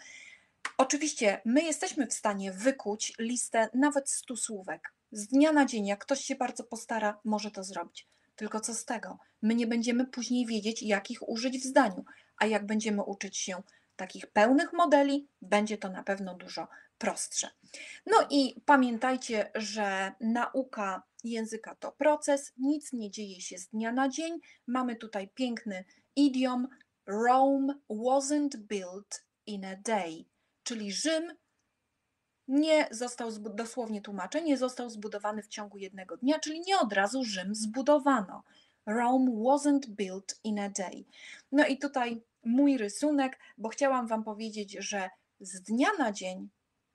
Oczywiście my jesteśmy w stanie wykuć listę nawet 100 słówek. Z dnia na dzień, jak ktoś się bardzo postara, może to zrobić. Tylko co z tego? My nie będziemy później wiedzieć, jak ich użyć w zdaniu, a jak będziemy uczyć się takich pełnych modeli, będzie to na pewno dużo prostsze. No i pamiętajcie, że nauka języka to proces, nic nie dzieje się z dnia na dzień. Mamy tutaj piękny idiom Rome wasn't built in a day, czyli Rzym nie został, dosłownie tłumaczę, nie został zbudowany w ciągu jednego dnia, czyli nie od razu Rzym zbudowano. Rome wasn't built in a day. No i tutaj mój rysunek, bo chciałam Wam powiedzieć, że z dnia na dzień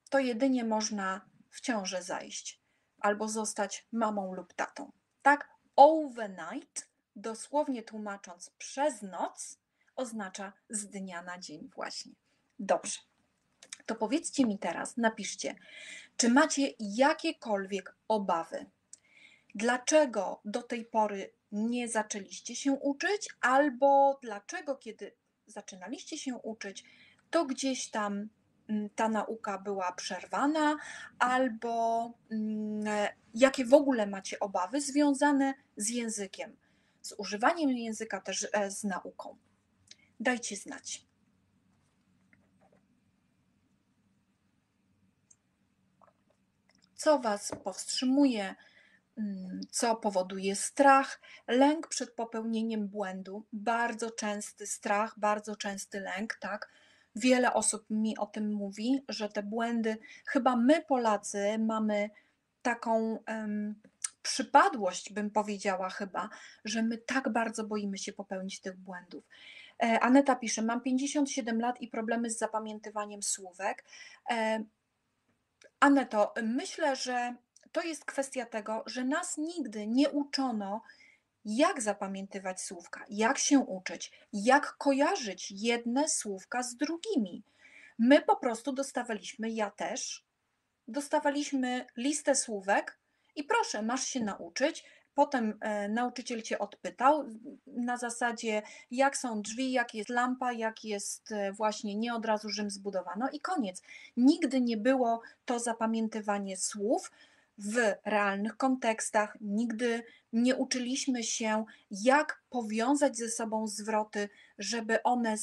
to jedynie można w ciążę zajść albo zostać mamą lub tatą. Tak, overnight, dosłownie tłumacząc przez noc, oznacza z dnia na dzień właśnie. Dobrze. To powiedzcie mi teraz, napiszcie, czy macie jakiekolwiek obawy? Dlaczego do tej pory nie zaczęliście się uczyć, albo dlaczego, kiedy zaczynaliście się uczyć, to gdzieś tam mm, ta nauka była przerwana, albo mm, jakie w ogóle macie obawy związane z językiem, z używaniem języka, też e, z nauką. Dajcie znać. Co Was powstrzymuje, co powoduje strach, lęk przed popełnieniem błędu, bardzo częsty strach, bardzo częsty lęk, tak? Wiele osób mi o tym mówi, że te błędy, chyba my Polacy mamy taką em, przypadłość, bym powiedziała chyba, że my tak bardzo boimy się popełnić tych błędów. E, Aneta pisze, mam 57 lat i problemy z zapamiętywaniem słówek. E, Aneto, myślę, że to jest kwestia tego, że nas nigdy nie uczono, jak zapamiętywać słówka, jak się uczyć, jak kojarzyć jedne słówka z drugimi. My po prostu dostawaliśmy, ja też, dostawaliśmy listę słówek i proszę, masz się nauczyć. Potem e, nauczyciel cię odpytał na zasadzie, jak są drzwi, jak jest lampa, jak jest e, właśnie nie od razu Rzym zbudowano i koniec. Nigdy nie było to zapamiętywanie słów w realnych kontekstach, nigdy nie uczyliśmy się, jak powiązać ze sobą zwroty, żeby one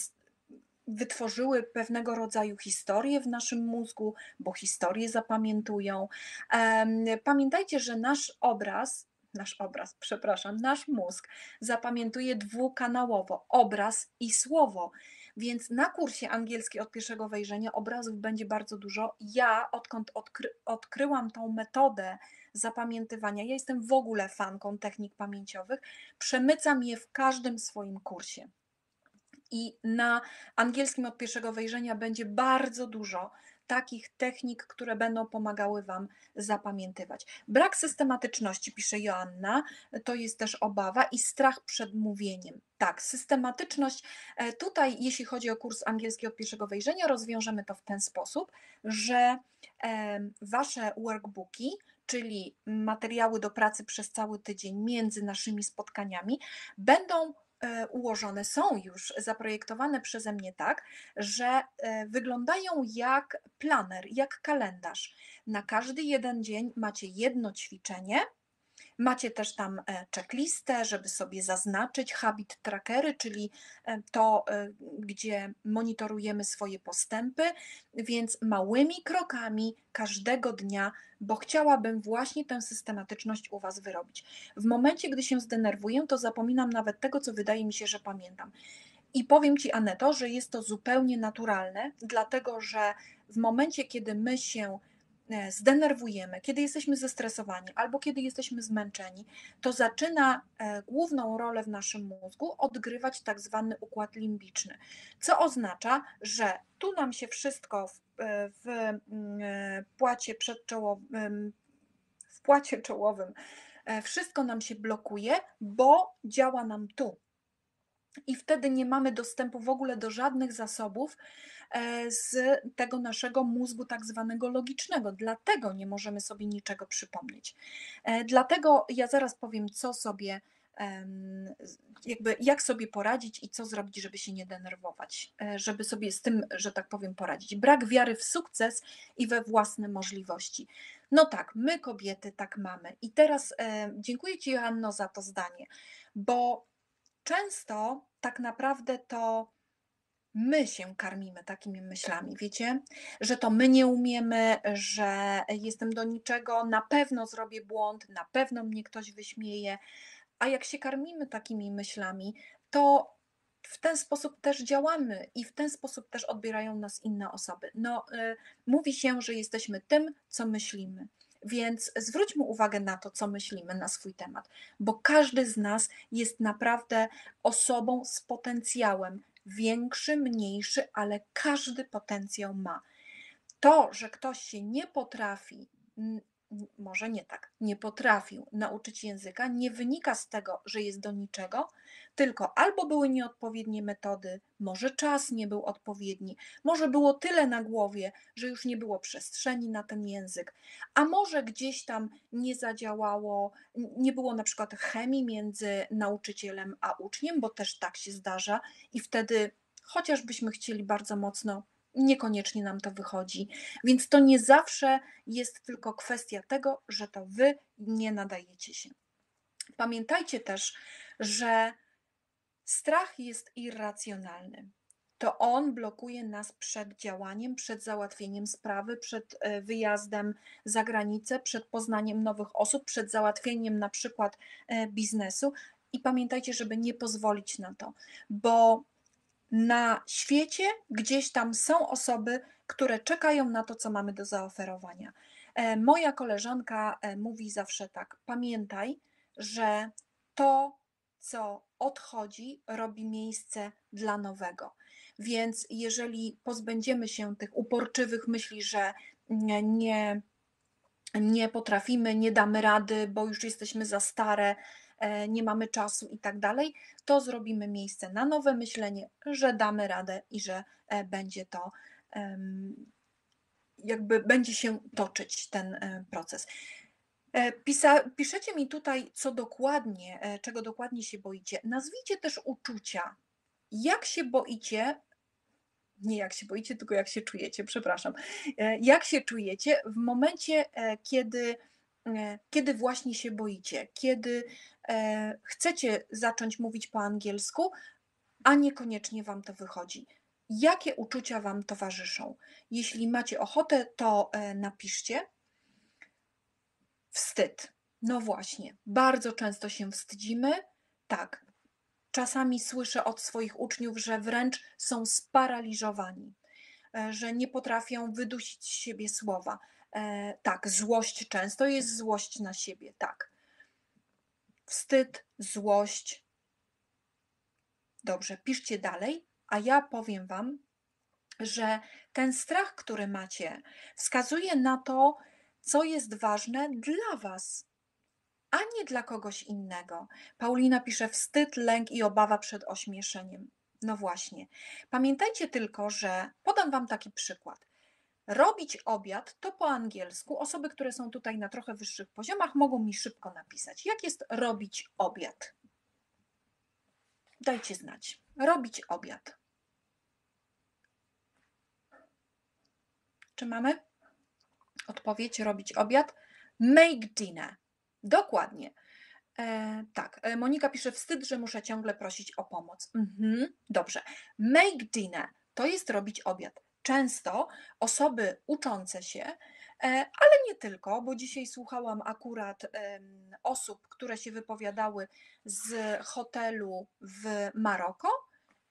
wytworzyły pewnego rodzaju historię w naszym mózgu, bo historie zapamiętują. Pamiętajcie, że nasz obraz, nasz obraz, przepraszam, nasz mózg zapamiętuje dwukanałowo obraz i słowo. Więc na kursie angielski od pierwszego wejrzenia obrazów będzie bardzo dużo. Ja, odkąd odkry, odkryłam tą metodę zapamiętywania, ja jestem w ogóle fanką technik pamięciowych, przemycam je w każdym swoim kursie. I na angielskim od pierwszego wejrzenia będzie bardzo dużo takich technik, które będą pomagały Wam zapamiętywać. Brak systematyczności, pisze Joanna, to jest też obawa i strach przed mówieniem. Tak, systematyczność. E, tutaj, jeśli chodzi o kurs angielski od pierwszego wejrzenia, rozwiążemy to w ten sposób, że Wasze workbooki czyli materiały do pracy przez cały tydzień między naszymi spotkaniami, będą ułożone, są już zaprojektowane przeze mnie tak, że e, wyglądają jak planer, jak kalendarz. Na każdy jeden dzień macie jedno ćwiczenie Macie też tam e, checklistę, żeby sobie zaznaczyć habit trackery, czyli e, to, e, gdzie monitorujemy swoje postępy, więc małymi krokami każdego dnia, bo chciałabym właśnie tę systematyczność u Was wyrobić. W momencie, gdy się zdenerwuję, to zapominam nawet tego, co wydaje mi się, że pamiętam. I powiem Ci, Aneto, że jest to zupełnie naturalne, dlatego że w momencie, kiedy my się zdenerwujemy, kiedy jesteśmy zestresowani albo kiedy jesteśmy zmęczeni, to zaczyna e, główną rolę w naszym mózgu odgrywać tak zwany układ limbiczny, co oznacza, że tu nam się wszystko w, e, w mm, płacie przedczołowym, w płacie czołowym, wszystko nam się blokuje, bo działa nam tu. I wtedy nie mamy dostępu w ogóle do żadnych zasobów, E, z tego naszego mózgu tak zwanego logicznego. Dlatego nie możemy sobie niczego przypomnieć. E, dlatego ja zaraz powiem, co sobie jakby jak sobie poradzić i co zrobić, żeby się nie denerwować, e, żeby sobie z tym, że tak powiem, poradzić. Brak wiary w sukces i we własne możliwości. No tak, my kobiety tak mamy. I teraz dziękuję Ci, Joanno, za to zdanie, bo często tak naprawdę to my się karmimy takimi myślami, wiecie, że to my nie umiemy, że jestem do niczego, na pewno zrobię błąd, na pewno mnie ktoś wyśmieje. A jak się karmimy takimi myślami, to w ten sposób też działamy i w ten sposób też odbierają nas inne osoby. No, y, mówi się, że jesteśmy tym, co myślimy. Więc zwróćmy uwagę na to, co myślimy na swój temat, bo każdy z nas jest naprawdę osobą z potencjałem, większy, mniejszy, ale każdy potencjał ma. To, że ktoś się nie potrafi, może nie tak, nie potrafił nauczyć języka, nie wynika z tego, że jest do niczego, tylko albo były nieodpowiednie metody, może czas nie był odpowiedni, może było tyle na głowie, że już nie było przestrzeni na ten język, a może gdzieś tam nie zadziałało, nie było na przykład chemii między nauczycielem a uczniem, bo też tak się zdarza i wtedy chociażbyśmy chcieli bardzo mocno niekoniecznie nam to wychodzi. Więc to nie zawsze jest tylko kwestia tego, że to wy nie nadajecie się. Pamiętajcie też, że strach jest irracjonalny. To on blokuje nas przed działaniem, przed załatwieniem sprawy, przed e, wyjazdem za granicę, przed poznaniem nowych osób, przed załatwieniem na przykład e, biznesu. I pamiętajcie, żeby nie pozwolić na to, bo na świecie gdzieś tam są osoby, które czekają na to, co mamy do zaoferowania. E, moja koleżanka mówi zawsze tak: pamiętaj, że to, co odchodzi, robi miejsce dla nowego. Więc jeżeli pozbędziemy się tych uporczywych myśli, że nie, nie potrafimy, nie damy rady, bo już jesteśmy za stare, e, nie mamy czasu i tak dalej, to zrobimy miejsce na nowe myślenie, że damy radę i że e, będzie to jakby będzie się toczyć ten e, proces. Pisa, piszecie mi tutaj, co dokładnie, czego dokładnie się boicie. Nazwijcie też uczucia. Jak się boicie nie jak się boicie, tylko jak się czujecie, przepraszam. E, jak się czujecie w momencie, e, kiedy, e, kiedy właśnie się boicie, kiedy chcecie zacząć mówić po angielsku, a niekoniecznie Wam to wychodzi. Jakie uczucia Wam towarzyszą? Jeśli macie ochotę, to napiszcie. Wstyd. No właśnie, bardzo często się wstydzimy. Tak, Czasami słyszę od swoich uczniów, że wręcz są sparaliżowani, e, że nie potrafią wydusić z siebie słowa. E, tak, złość często jest złość na siebie, tak. Wstyd, złość. Dobrze, piszcie dalej, a ja powiem Wam, że ten strach, który macie, wskazuje na to, co jest ważne dla Was a nie dla kogoś innego. Paulina pisze wstyd, lęk i obawa przed ośmieszeniem. No właśnie. Pamiętajcie tylko, że podam Wam taki przykład. Robić obiad to po angielsku. Osoby, które są tutaj na trochę wyższych poziomach, mogą mi szybko napisać. Jak jest robić obiad? Dajcie znać. Robić obiad. Czy mamy odpowiedź? Robić obiad. Make dinner. Dokładnie. E, tak, e, Monika pisze, wstyd, że muszę ciągle prosić o pomoc. Mhm, dobrze. Make dinner to jest robić obiad. Często osoby uczące się, e, ale nie tylko, bo dzisiaj słuchałam akurat osób, które się wypowiadały z hotelu w Maroko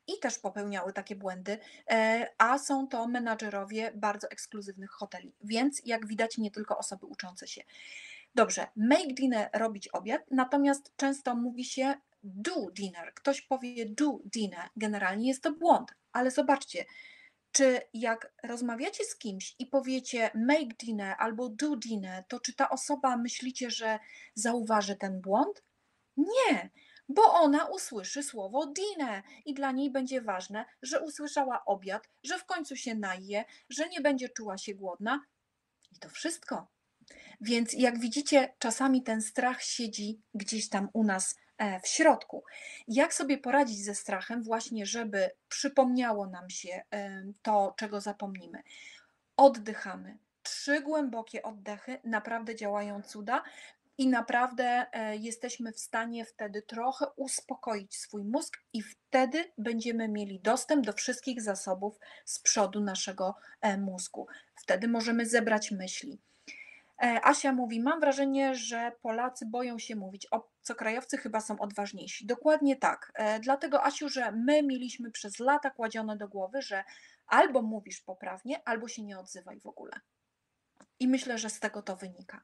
i też popełniały takie błędy, e, a są to menadżerowie bardzo ekskluzywnych hoteli, więc jak widać nie tylko osoby uczące się. Dobrze, make dinner, robić obiad, natomiast często mówi się do dinner. Ktoś powie do dinner, generalnie jest to błąd, ale zobaczcie, czy jak rozmawiacie z kimś i powiecie make dinner albo do dinner, to czy ta osoba myślicie, że zauważy ten błąd? Nie, bo ona usłyszy słowo dinner i dla niej będzie ważne, że usłyszała obiad, że w końcu się naje, że nie będzie czuła się głodna i to wszystko. Więc jak widzicie, czasami ten strach siedzi gdzieś tam u nas e, w środku. Jak sobie poradzić ze strachem, właśnie, żeby przypomniało nam się e, to, czego zapomnimy? Oddychamy. Trzy głębokie oddechy naprawdę działają cuda i naprawdę e, jesteśmy w stanie wtedy trochę uspokoić swój mózg, i wtedy będziemy mieli dostęp do wszystkich zasobów z przodu naszego mózgu. Wtedy możemy zebrać myśli. E, Asia mówi: Mam wrażenie, że Polacy boją się mówić. Obcokrajowcy chyba są odważniejsi. Dokładnie tak. E, dlatego, Asiu, że my mieliśmy przez lata kładzione do głowy, że albo mówisz poprawnie, albo się nie odzywaj w ogóle. I myślę, że z tego to wynika.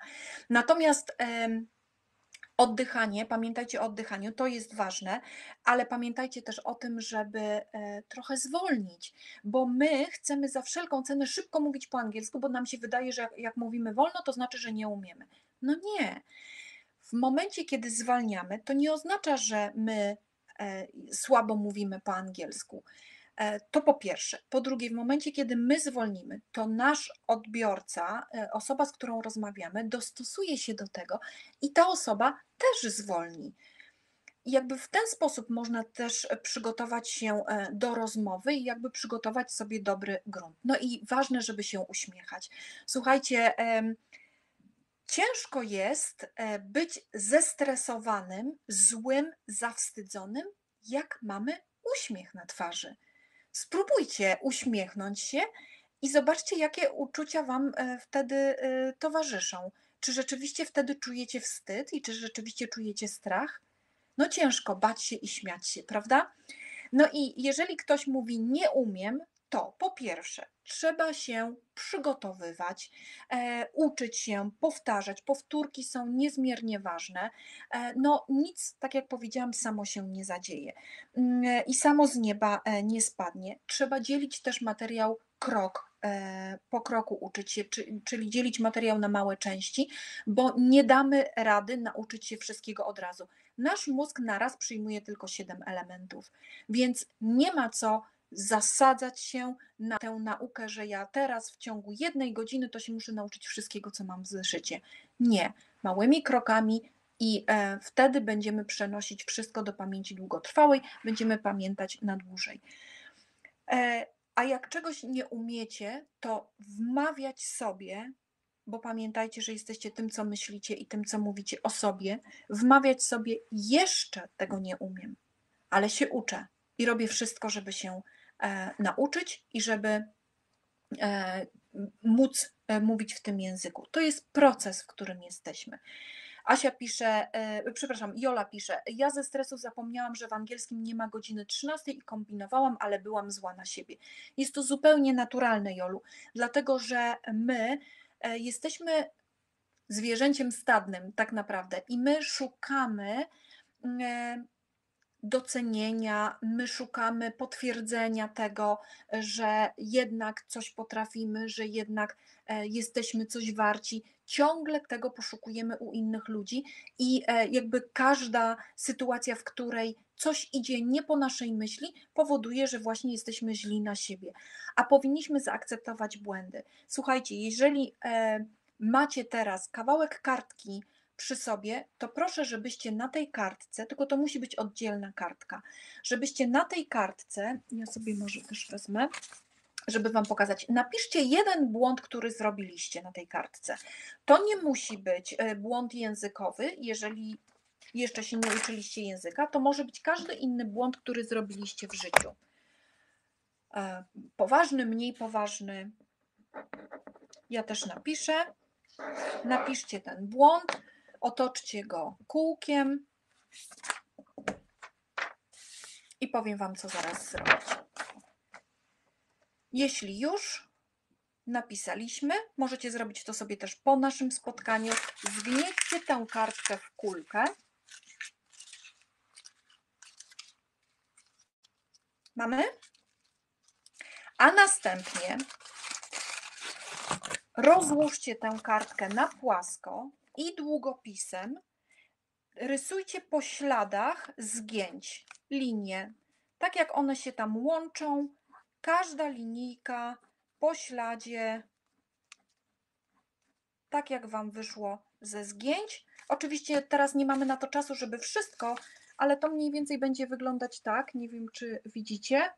Natomiast Oddychanie, pamiętajcie o oddychaniu, to jest ważne, ale pamiętajcie też o tym, żeby e, trochę zwolnić, bo my chcemy za wszelką cenę szybko mówić po angielsku, bo nam się wydaje, że jak, jak mówimy wolno, to znaczy, że nie umiemy. No nie. W momencie, kiedy zwalniamy, to nie oznacza, że my e, słabo mówimy po angielsku. E, to po pierwsze. Po drugie, w momencie, kiedy my zwolnimy, to nasz odbiorca, e, osoba, z którą rozmawiamy, dostosuje się do tego i ta osoba też zwolni. Jakby w ten sposób można też przygotować się e, do rozmowy i jakby przygotować sobie dobry grunt. No i ważne, żeby się uśmiechać. Słuchajcie, ciężko jest być zestresowanym, złym, zawstydzonym, jak mamy uśmiech na twarzy. Spróbujcie uśmiechnąć się i zobaczcie, jakie uczucia Wam e, wtedy e, towarzyszą. Czy rzeczywiście wtedy czujecie wstyd i czy rzeczywiście czujecie strach? No ciężko bać się i śmiać się, prawda? No i jeżeli ktoś mówi nie umiem, to po pierwsze trzeba się przygotowywać, e, uczyć się, powtarzać. Powtórki są niezmiernie ważne. E, no nic, tak jak powiedziałam, samo się nie zadzieje e, i samo z nieba e, nie spadnie. Trzeba dzielić też materiał krok e, po kroku uczyć się, czyli dzielić materiał na małe części, bo nie damy rady nauczyć się wszystkiego od razu. Nasz mózg naraz przyjmuje tylko 7 elementów, więc nie ma co zasadzać się na tę naukę, że ja teraz w ciągu jednej godziny to się muszę nauczyć wszystkiego, co mam w zeszycie. Nie, małymi krokami i e, wtedy będziemy przenosić wszystko do pamięci długotrwałej, będziemy pamiętać na dłużej. E, a jak czegoś nie umiecie, to wmawiać sobie, bo pamiętajcie, że jesteście tym, co myślicie i tym, co mówicie o sobie, wmawiać sobie jeszcze tego nie umiem, ale się uczę i robię wszystko, żeby się nauczyć i żeby e, móc e, mówić w tym języku. To jest proces, w którym jesteśmy. Asia pisze, e, przepraszam, Jola pisze, ja ze stresu zapomniałam, że w angielskim nie ma godziny 13 i kombinowałam, ale byłam zła na siebie. Jest to zupełnie naturalne, Jolu, dlatego że my e, jesteśmy zwierzęciem stadnym tak naprawdę i my szukamy e, docenienia, my szukamy potwierdzenia tego, że jednak coś potrafimy, że jednak e, jesteśmy coś warci. Ciągle tego poszukujemy u innych ludzi i e, jakby każda sytuacja, w której coś idzie nie po naszej myśli, powoduje, że właśnie jesteśmy źli na siebie. A powinniśmy zaakceptować błędy. Słuchajcie, jeżeli e, macie teraz kawałek kartki, przy sobie, to proszę, żebyście na tej kartce, tylko to musi być oddzielna kartka, żebyście na tej kartce, ja sobie może też wezmę, żeby Wam pokazać, napiszcie jeden błąd, który zrobiliście na tej kartce. To nie musi być e, błąd językowy, jeżeli jeszcze się nie uczyliście języka, to może być każdy inny błąd, który zrobiliście w życiu. E, poważny, mniej poważny. Ja też napiszę. Napiszcie ten błąd otoczcie go kółkiem i powiem Wam, co zaraz zrobić. Jeśli już napisaliśmy, możecie zrobić to sobie też po naszym spotkaniu. Zgniećcie tę kartkę w kulkę. Mamy? A następnie rozłóżcie tę kartkę na płasko i długopisem rysujcie po śladach zgięć linie. Tak jak one się tam łączą, każda linijka po śladzie, tak jak Wam wyszło ze zgięć. Oczywiście teraz nie mamy na to czasu, żeby wszystko, ale to mniej więcej będzie wyglądać tak. Nie wiem, czy widzicie.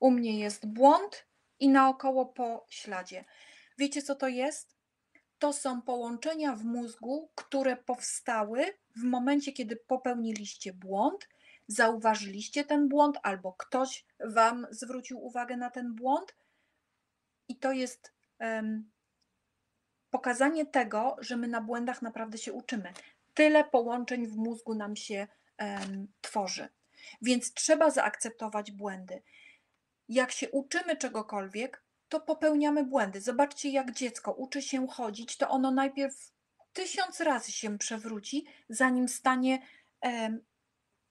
U mnie jest błąd i naokoło po śladzie. Wiecie, co to jest? To są połączenia w mózgu, które powstały w momencie, kiedy popełniliście błąd, zauważyliście ten błąd, albo ktoś Wam zwrócił uwagę na ten błąd. I to jest um, pokazanie tego, że my na błędach naprawdę się uczymy. Tyle połączeń w mózgu nam się um, tworzy. Więc trzeba zaakceptować błędy. Jak się uczymy czegokolwiek, to popełniamy błędy. Zobaczcie, jak dziecko uczy się chodzić, to ono najpierw tysiąc razy się przewróci, zanim stanie e,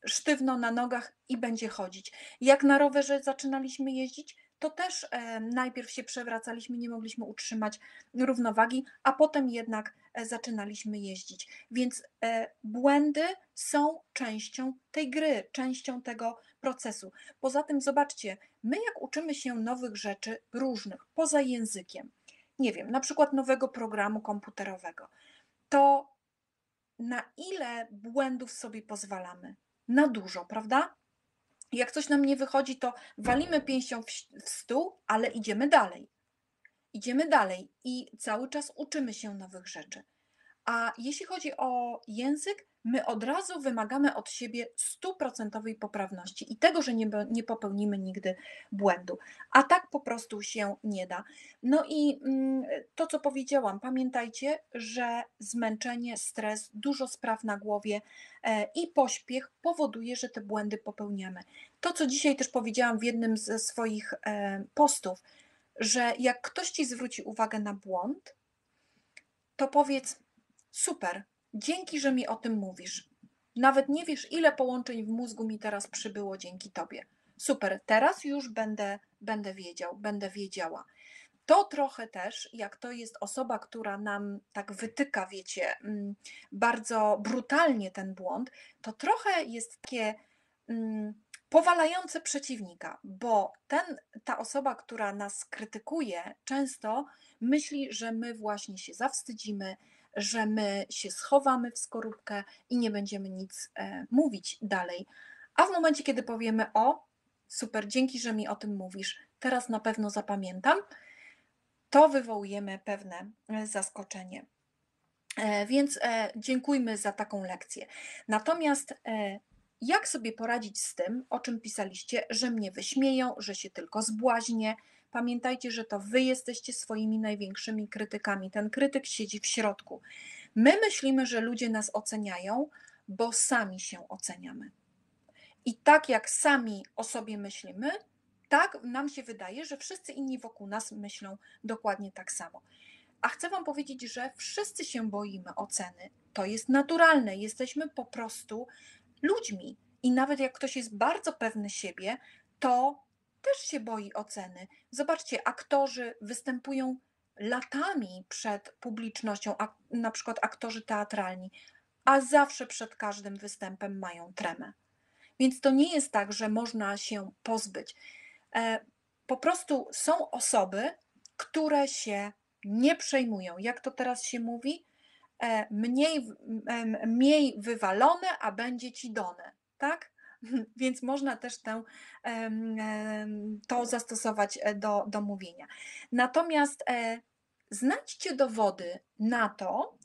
sztywno na nogach i będzie chodzić. Jak na rowerze zaczynaliśmy jeździć, to też e, najpierw się przewracaliśmy, nie mogliśmy utrzymać równowagi, a potem jednak e, zaczynaliśmy jeździć. Więc e, błędy są częścią tej gry, częścią tego procesu. Poza tym, zobaczcie, my jak uczymy się nowych rzeczy różnych, poza językiem, nie wiem, na przykład nowego programu komputerowego, to na ile błędów sobie pozwalamy? Na dużo, prawda? Jak coś nam nie wychodzi, to walimy pięścią w stół, ale idziemy dalej. Idziemy dalej i cały czas uczymy się nowych rzeczy. A jeśli chodzi o język, my od razu wymagamy od siebie stuprocentowej poprawności i tego, że nie, nie popełnimy nigdy błędu. A tak po prostu się nie da. No i mm, to, co powiedziałam, pamiętajcie, że zmęczenie, stres, dużo spraw na głowie e, i pośpiech powoduje, że te błędy popełniamy. To, co dzisiaj też powiedziałam w jednym ze swoich e, postów, że jak ktoś ci zwróci uwagę na błąd, to powiedz super, Dzięki, że mi o tym mówisz. Nawet nie wiesz, ile połączeń w mózgu mi teraz przybyło dzięki tobie. Super, teraz już będę, będę wiedział, będę wiedziała. to trochę też, jak to jest osoba, która nam tak wytyka, wiecie, mm, bardzo brutalnie ten błąd, to trochę jest takie mm, powalające przeciwnika, bo ten, ta osoba, która nas krytykuje, często myśli, że my właśnie się zawstydzimy, że my się schowamy w skorupkę i nie będziemy nic e, mówić dalej. A w momencie, kiedy powiemy: O, super, dzięki, że mi o tym mówisz, teraz na pewno zapamiętam, to wywołujemy pewne e, zaskoczenie. E, więc dziękujmy za taką lekcję. Natomiast jak sobie poradzić z tym, o czym pisaliście, że mnie wyśmieją, że się tylko zbłaźnię? Pamiętajcie, że to wy jesteście swoimi największymi krytykami. Ten krytyk siedzi w środku. My myślimy, że ludzie nas oceniają, bo sami się oceniamy. I tak jak sami o sobie myślimy, tak nam się wydaje, że wszyscy inni wokół nas myślą dokładnie tak samo. A chcę Wam powiedzieć, że wszyscy się boimy oceny. To jest naturalne. Jesteśmy po prostu ludźmi. I nawet jak ktoś jest bardzo pewny siebie, to też się boi oceny. Zobaczcie, aktorzy występują latami przed publicznością, a na przykład aktorzy teatralni, a zawsze przed każdym występem mają tremę. Więc to nie jest tak, że można się pozbyć. E, po prostu są osoby, które się nie przejmują. Jak to teraz się mówi? E, mniej, mniej wywalone, a będzie ci done, tak? [LAUGHS] Więc można też tę, to zastosować e, do, do mówienia. Natomiast znajdźcie dowody na to,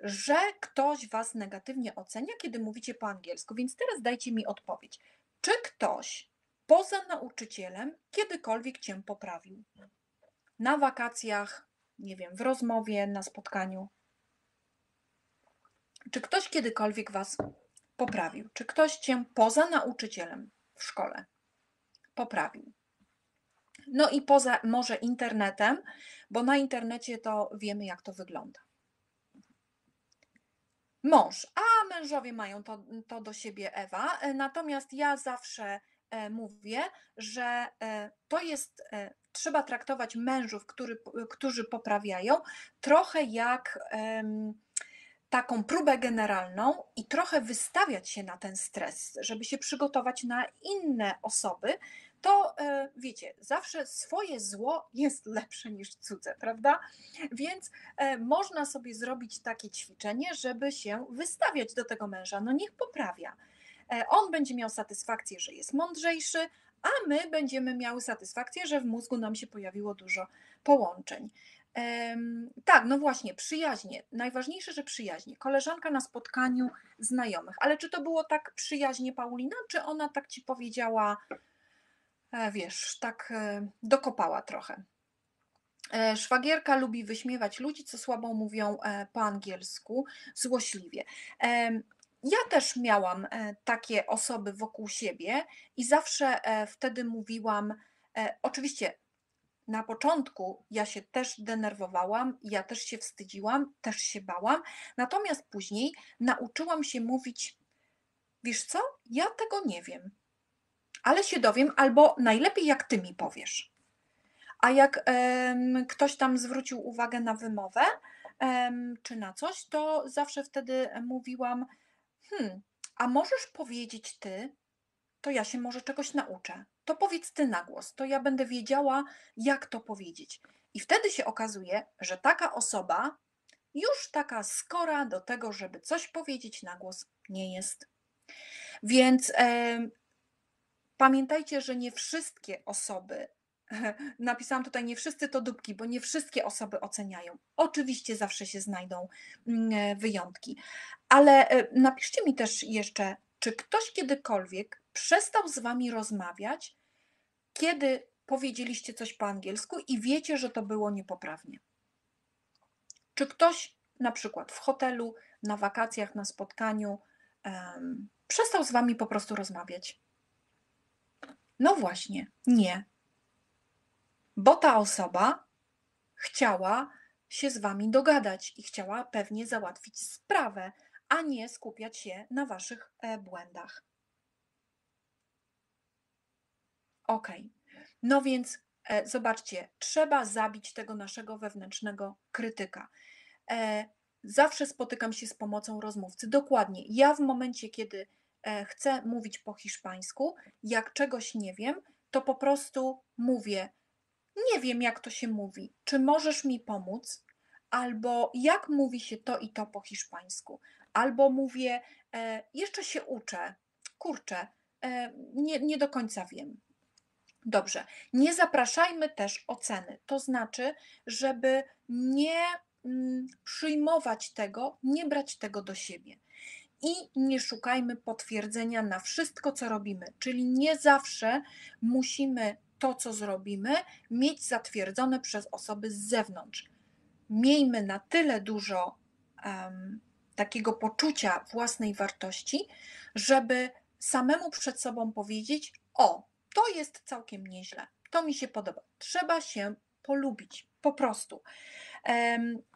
że ktoś was negatywnie ocenia, kiedy mówicie po angielsku. Więc teraz dajcie mi odpowiedź. Czy ktoś poza nauczycielem kiedykolwiek cię poprawił? Na wakacjach, nie wiem, w rozmowie, na spotkaniu. Czy ktoś kiedykolwiek was poprawił? Czy ktoś cię poza nauczycielem w szkole poprawił? No i poza może internetem, bo na internecie to wiemy, jak to wygląda mąż, a mężowie mają to, to do siebie Ewa. E, natomiast ja zawsze e, mówię, że e, to jest, trzeba traktować mężów, który, którzy poprawiają, trochę jak taką próbę generalną i trochę wystawiać się na ten stres, żeby się przygotować na inne osoby, to e, wiecie, zawsze swoje zło jest lepsze niż cudze, prawda? Więc e, można sobie zrobić takie ćwiczenie, żeby się wystawiać do tego męża. No niech poprawia. E, on będzie miał satysfakcję, że jest mądrzejszy, a my będziemy miały satysfakcję, że w mózgu nam się pojawiło dużo połączeń. Tak, no właśnie, przyjaźnie. Najważniejsze, że przyjaźnie. Koleżanka na spotkaniu znajomych. Ale czy to było tak przyjaźnie, Paulina? Czy ona tak ci powiedziała, E, wiesz, tak e, dokopała trochę. E, szwagierka lubi wyśmiewać ludzi, co słabo mówią po angielsku, złośliwie. Ja też miałam takie osoby wokół siebie i zawsze wtedy mówiłam, oczywiście na początku ja się też denerwowałam, ja też się wstydziłam, też się bałam, natomiast później nauczyłam się mówić, wiesz co, ja tego nie wiem ale się dowiem, albo najlepiej jak ty mi powiesz. A jak um, ktoś tam zwrócił uwagę na wymowę um, czy na coś, to zawsze wtedy mówiłam: Hmm, a możesz powiedzieć ty, to ja się może czegoś nauczę. To powiedz ty na głos, to ja będę wiedziała, jak to powiedzieć. I wtedy się okazuje, że taka osoba już taka skora do tego, żeby coś powiedzieć na głos, nie jest. Więc Pamiętajcie, że nie wszystkie osoby, [LAUGHS] napisałam tutaj nie wszyscy to dupki, bo nie wszystkie osoby oceniają. Oczywiście zawsze się znajdą mm, e, wyjątki, ale e, napiszcie mi też jeszcze, czy ktoś kiedykolwiek przestał z wami rozmawiać, kiedy powiedzieliście coś po angielsku i wiecie, że to było niepoprawnie. Czy ktoś na przykład w hotelu, na wakacjach, na spotkaniu um, przestał z wami po prostu rozmawiać? No właśnie, nie. Bo ta osoba chciała się z wami dogadać i chciała pewnie załatwić sprawę, a nie skupiać się na waszych e, błędach. Ok. No więc E, zobaczcie, trzeba zabić tego naszego wewnętrznego krytyka. E, zawsze spotykam się z pomocą rozmówcy. Dokładnie. Ja w momencie, kiedy e, chcę mówić po hiszpańsku, jak czegoś nie wiem, to po prostu mówię: Nie wiem, jak to się mówi. Czy możesz mi pomóc? Albo jak mówi się to i to po hiszpańsku? Albo mówię: Jeszcze się uczę. Kurczę, nie, nie do końca wiem. Dobrze. Nie zapraszajmy też oceny. To znaczy, żeby nie mm, przyjmować tego, nie brać tego do siebie. I nie szukajmy potwierdzenia na wszystko, co robimy. Czyli nie zawsze musimy to, co zrobimy, mieć zatwierdzone przez osoby z zewnątrz. Miejmy na tyle dużo um, takiego poczucia własnej wartości, żeby samemu przed sobą powiedzieć: O, to jest całkiem nieźle. To mi się podoba. Trzeba się polubić, po prostu.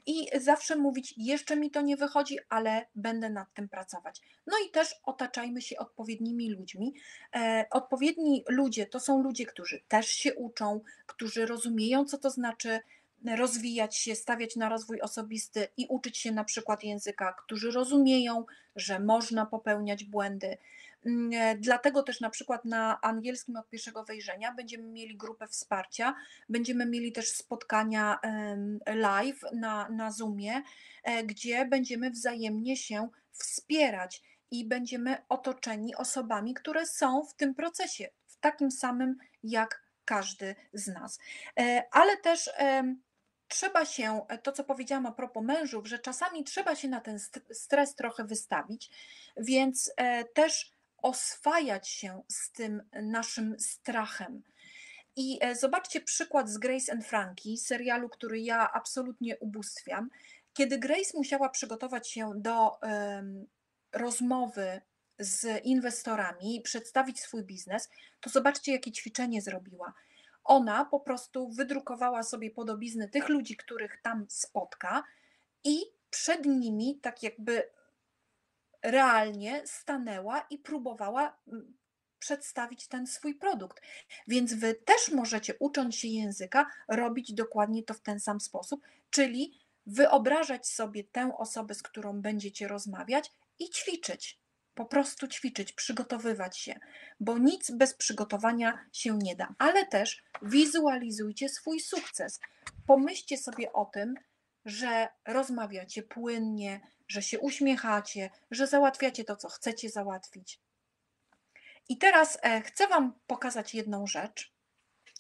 I zawsze mówić, jeszcze mi to nie wychodzi, ale będę nad tym pracować. No i też otaczajmy się odpowiednimi ludźmi. E, odpowiedni ludzie to są ludzie, którzy też się uczą, którzy rozumieją, co to znaczy rozwijać się, stawiać na rozwój osobisty i uczyć się na przykład języka, którzy rozumieją, że można popełniać błędy, dlatego też na przykład na angielskim od pierwszego wejrzenia będziemy mieli grupę wsparcia, będziemy mieli też spotkania live na, na Zoomie, e, gdzie będziemy wzajemnie się wspierać i będziemy otoczeni osobami, które są w tym procesie, w takim samym jak każdy z nas. E, ale też trzeba się, to co powiedziałam a propos mężów, że czasami trzeba się na ten stres trochę wystawić, więc też oswajać się z tym naszym strachem. I e, zobaczcie przykład z Grace and Frankie, serialu, który ja absolutnie ubóstwiam. Kiedy Grace musiała przygotować się do um, rozmowy z inwestorami i przedstawić swój biznes, to zobaczcie, jakie ćwiczenie zrobiła. Ona po prostu wydrukowała sobie podobizny tych ludzi, których tam spotka, i przed nimi, tak jakby realnie stanęła i próbowała mm, przedstawić ten swój produkt. Więc wy też możecie, ucząc się języka, robić dokładnie to w ten sam sposób, czyli wyobrażać sobie tę osobę, z którą będziecie rozmawiać i ćwiczyć. Po prostu ćwiczyć, przygotowywać się, bo nic bez przygotowania się nie da, ale też wizualizujcie swój sukces. Pomyślcie sobie o tym, że rozmawiacie płynnie, że się uśmiechacie, że załatwiacie to, co chcecie załatwić. I teraz e, chcę Wam pokazać jedną rzecz.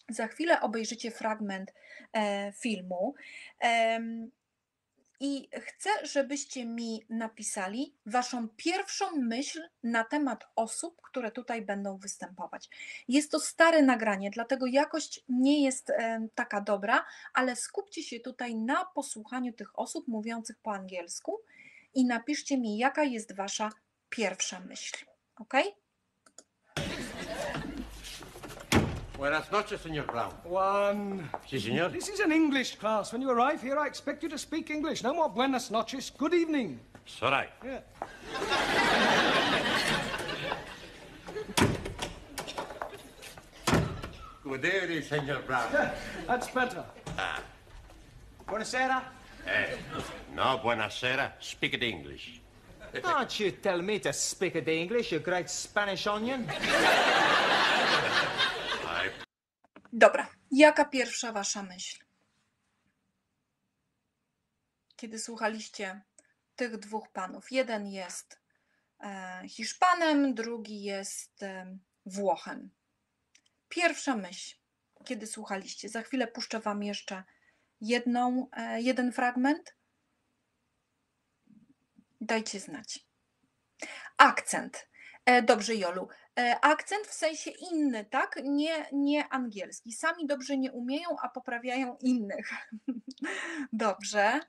Za chwilę obejrzycie fragment e, filmu. I chcę, żebyście mi napisali Waszą pierwszą myśl na temat osób, które tutaj będą występować. Jest to stare nagranie, dlatego jakość nie jest taka dobra, ale skupcie się tutaj na posłuchaniu tych osób mówiących po angielsku i napiszcie mi, jaka jest Wasza pierwsza myśl. Ok? Buenas noches, señor Brown. One. Sí, señor. This is an English class. When you arrive here, I expect you to speak English. No more buenas noches. Good evening. Soray. Yeah. Good evening, señor Brown. That's better. Ah. Buonasera. Eh, no, buenasera. Speak it English. Don't you tell me to speak it English, you great Spanish onion. I... Dobra, jaka pierwsza wasza myśl? Kiedy słuchaliście tych dwóch panów. Jeden jest e, Hiszpanem, drugi jest e, Włochem. Pierwsza myśl, kiedy słuchaliście. Za chwilę puszczę wam jeszcze jedną, e, jeden fragment? Dajcie znać. Akcent. E, dobrze, Jolu. E, akcent w sensie inny, tak? Nie, nie angielski. Sami dobrze nie umieją, a poprawiają innych. [LAUGHS] Dobrze.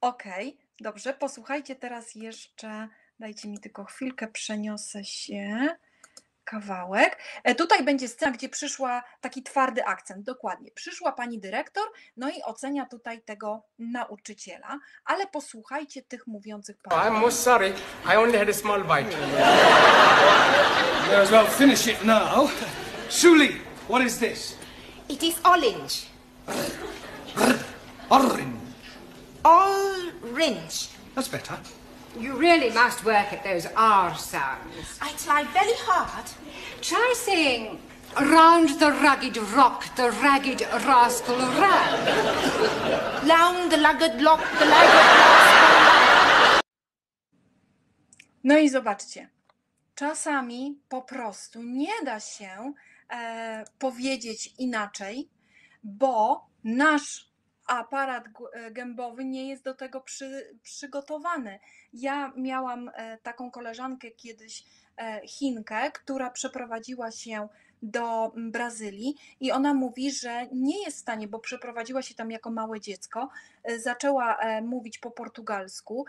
Okej, okay. dobrze. Posłuchajcie teraz jeszcze. Dajcie mi tylko chwilkę, przeniosę się kawałek. E, tutaj będzie scena, gdzie przyszła taki twardy akcent, dokładnie. Przyszła pani dyrektor, no i ocenia tutaj tego nauczyciela, ale posłuchajcie tych mówiących po I'm most sorry, I only had a small bite. May as well finish it now. Shuli, what is this? It is orange. Orange. Orange. That's better. You really must work at those R sounds. I try very hard. Try saying, Round the rugged rock, the ragged rascal ran. Round the lugged lock, the lugged No i zobaczcie, czasami po prostu nie da się e, powiedzieć inaczej, bo nasz aparat e, gębowy nie jest do tego przy, przygotowany. Ja miałam e, taką koleżankę kiedyś, e, Chinkę, która przeprowadziła się do Brazylii i ona mówi, że nie jest w stanie, bo przeprowadziła się tam jako małe dziecko, e, zaczęła mówić po portugalsku,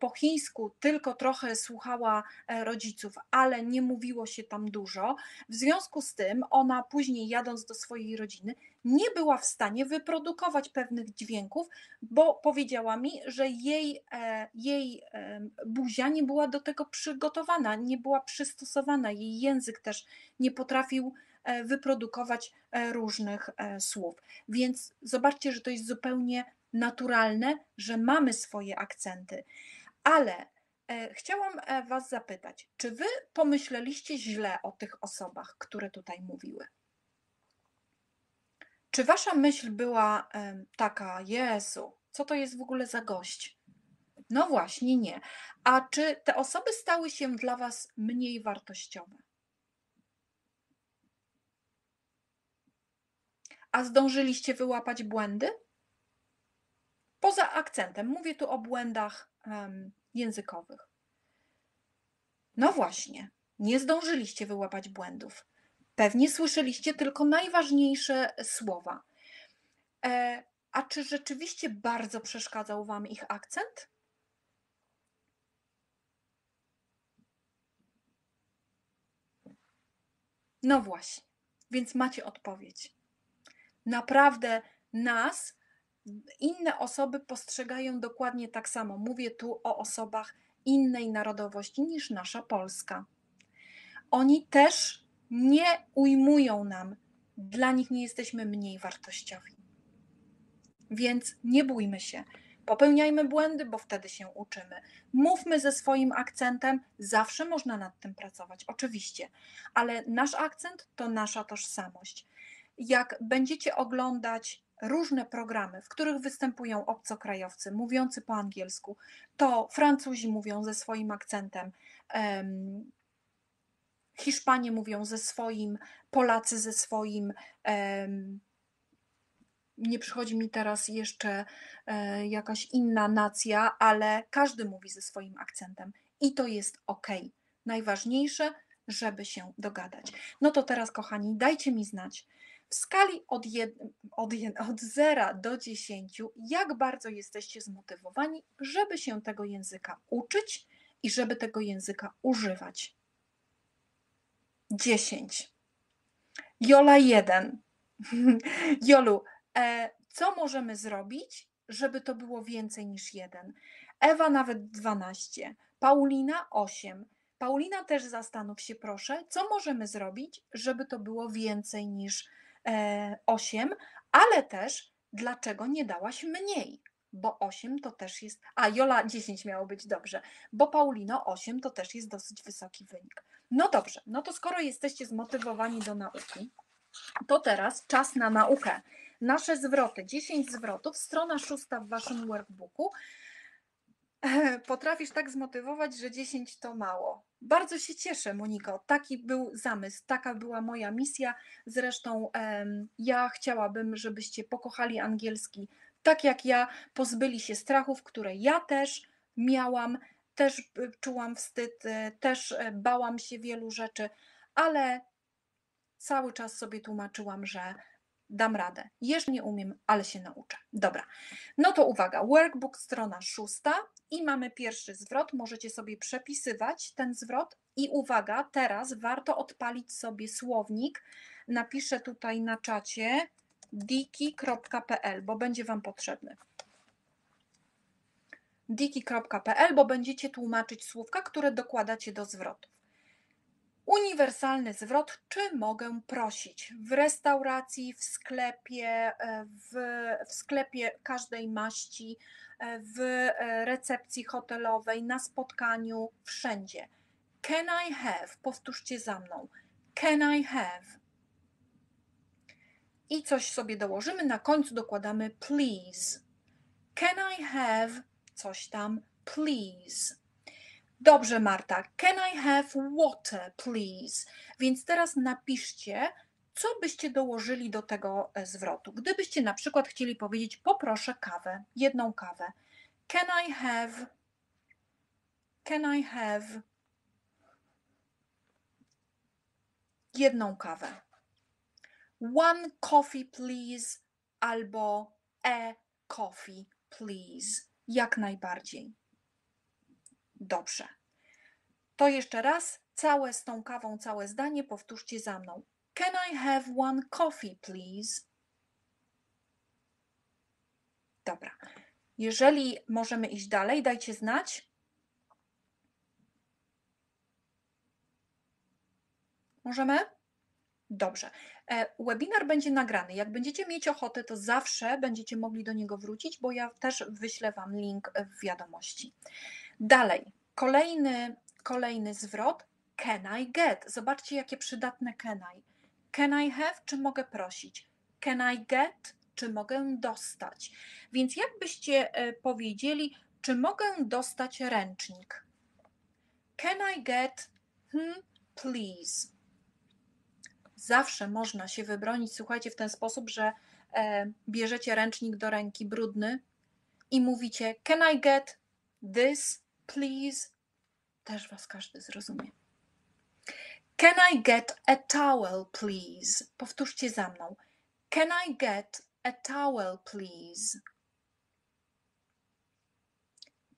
po chińsku tylko trochę słuchała rodziców, ale nie mówiło się tam dużo. W związku z tym ona później jadąc do swojej rodziny nie była w stanie wyprodukować pewnych dźwięków, bo powiedziała mi, że jej, e, jej em, buzia nie była do tego przygotowana, nie była przystosowana, jej język też nie potrafił e, wyprodukować e, różnych e, słów. Więc zobaczcie, że to jest zupełnie naturalne, że mamy swoje akcenty. Ale e, chciałam e, Was zapytać, czy Wy pomyśleliście źle o tych osobach, które tutaj mówiły? Czy Wasza myśl była taka, Jezu, co to jest w ogóle za gość? No właśnie, nie. A czy te osoby stały się dla Was mniej wartościowe? A zdążyliście wyłapać błędy? Poza akcentem, mówię tu o błędach językowych. No właśnie, nie zdążyliście wyłapać błędów. Pewnie słyszeliście tylko najważniejsze słowa. E, a czy rzeczywiście bardzo przeszkadzał Wam ich akcent? No właśnie, więc macie odpowiedź. Naprawdę nas inne osoby postrzegają dokładnie tak samo. Mówię tu o osobach innej narodowości niż nasza Polska. Oni też nie ujmują nam, dla nich nie jesteśmy mniej wartościowi. Więc nie bójmy się. Popełniajmy błędy, bo wtedy się uczymy. Mówmy ze swoim akcentem, zawsze można nad tym pracować, oczywiście, ale nasz akcent to nasza tożsamość. Jak będziecie oglądać różne programy, w których występują obcokrajowcy mówiący po angielsku, to Francuzi mówią ze swoim akcentem, em, Hiszpanie mówią ze swoim, Polacy ze swoim. Nie przychodzi mi teraz jeszcze e, jakaś inna nacja, ale każdy mówi ze swoim akcentem i to jest ok. Najważniejsze, żeby się dogadać. No to teraz, kochani, dajcie mi znać w skali od, jed, od, jed, od 0 do 10, jak bardzo jesteście zmotywowani, żeby się tego języka uczyć i żeby tego języka używać. 10. Jola 1. [LAUGHS] Jolu, e, co możemy zrobić, żeby to było więcej niż 1? Ewa nawet 12. Paulina 8. Paulina też zastanów się proszę, co możemy zrobić, żeby to było więcej niż e, 8, ale też dlaczego nie dałaś mniej? Bo 8 to też jest. A Jola 10 miało być dobrze, bo Paulino 8 to też jest dosyć wysoki wynik. No dobrze, no to skoro jesteście zmotywowani do nauki, to teraz czas na naukę. Nasze zwroty, 10 zwrotów, strona szósta w waszym workbooku. [LAUGHS] Potrafisz tak zmotywować, że 10 to mało. Bardzo się cieszę, Moniko. Taki był zamysł, taka była moja misja. Zresztą ja chciałabym, żebyście pokochali angielski tak jak ja, pozbyli się strachów, które ja też miałam, też y, czułam wstyd, y, też y, bałam się wielu rzeczy, ale cały czas sobie tłumaczyłam, że dam radę. Jeszcze nie umiem, ale się nauczę. Dobra, no to uwaga, workbook strona szósta i mamy pierwszy zwrot. Możecie sobie przepisywać ten zwrot i uwaga, teraz warto odpalić sobie słownik. Napiszę tutaj na czacie diki.pl, bo będzie Wam potrzebny. diki.pl, bo będziecie tłumaczyć słówka, które dokładacie do zwrotów. Uniwersalny zwrot, czy mogę prosić? W restauracji, w sklepie, e, w, w sklepie każdej maści, e, w e, recepcji hotelowej, na spotkaniu, wszędzie. Can I have? Powtórzcie za mną. Can I have? I coś sobie dołożymy, na końcu dokładamy please. Can I have coś tam, please? Dobrze, Marta. Can I have water, please? Więc teraz napiszcie, co byście dołożyli do tego e, zwrotu. Gdybyście na przykład chcieli powiedzieć poproszę kawę, jedną kawę. Can I have Can I have jedną kawę? One coffee, please, albo a coffee, please. Jak najbardziej. Dobrze. To jeszcze raz, całe z tą kawą, całe zdanie powtórzcie za mną. Can I have one coffee, please? Dobra. Jeżeli możemy iść dalej, dajcie znać. Możemy? Dobrze. E, Webinar będzie nagrany. Jak będziecie mieć ochotę, to zawsze będziecie mogli do niego wrócić, bo ja też wyślę Wam link w wiadomości. Dalej, kolejny, kolejny zwrot. Can I get? Zobaczcie, jakie przydatne can I. Can I have? Czy mogę prosić? Can I get? Czy mogę dostać? Więc jakbyście e, powiedzieli, czy mogę dostać ręcznik? Can I get, hmm, please? Zawsze można się wybronić, słuchajcie, w ten sposób, że e, bierzecie ręcznik do ręki brudny i mówicie: Can I get this, please? Też was każdy zrozumie. Can I get a towel, please? Powtórzcie za mną. Can I get a towel, please?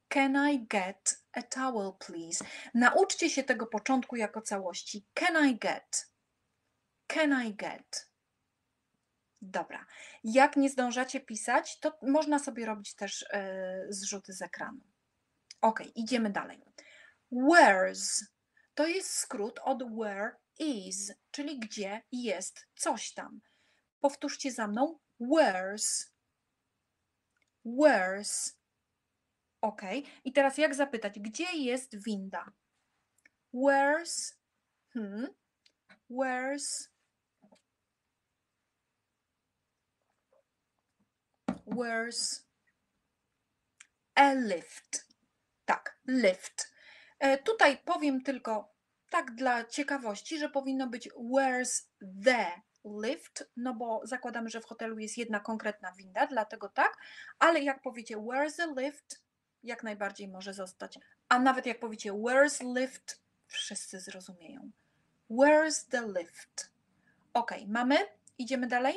Can I get a towel, please? Nauczcie się tego początku jako całości. Can I get? Can I get? Dobra. Jak nie zdążacie pisać, to można sobie robić też e, zrzuty z ekranu. Ok, idziemy dalej. Where's to jest skrót od where is, czyli gdzie jest coś tam. Powtórzcie za mną. Where's? Where's? Ok. I teraz jak zapytać, gdzie jest winda? Where's? Hmm. Where's? Where's a lift? Tak, lift. E, Tutaj powiem tylko tak dla ciekawości, że powinno być where's the lift, no bo zakładamy, że w hotelu jest jedna konkretna winda, dlatego tak, ale jak powiecie where's the lift, jak najbardziej może zostać. A nawet jak powiecie where's lift, wszyscy zrozumieją. Where's the lift? Ok, mamy? Idziemy dalej?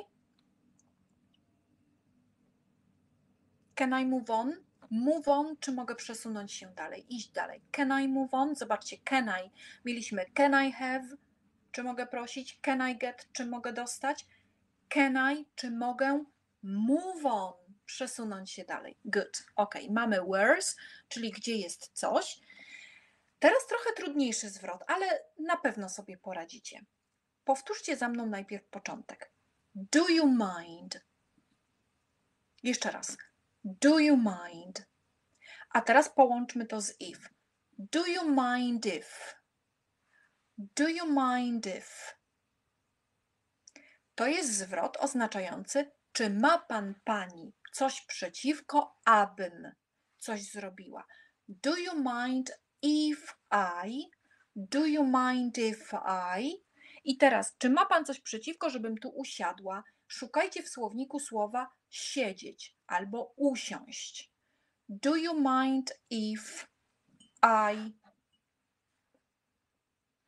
Can I move on? Move on, czy mogę przesunąć się dalej, iść dalej? Can I move on? Zobaczcie, can I. Mieliśmy can I have, czy mogę prosić? Can I get, czy mogę dostać? Can I, czy mogę? Move on, przesunąć się dalej. Good. Ok, mamy where's, czyli gdzie jest coś. Teraz trochę trudniejszy zwrot, ale na pewno sobie poradzicie. Powtórzcie za mną najpierw początek. Do you mind? Jeszcze raz. Do you mind? A teraz połączmy to z if. Do you mind if? Do you mind if? To jest zwrot oznaczający, czy ma pan pani coś przeciwko, abym coś zrobiła. Do you mind if I? Do you mind if I? I teraz, czy ma pan coś przeciwko, żebym tu usiadła? Szukajcie w słowniku słowa siedzieć albo usiąść. Do you mind if I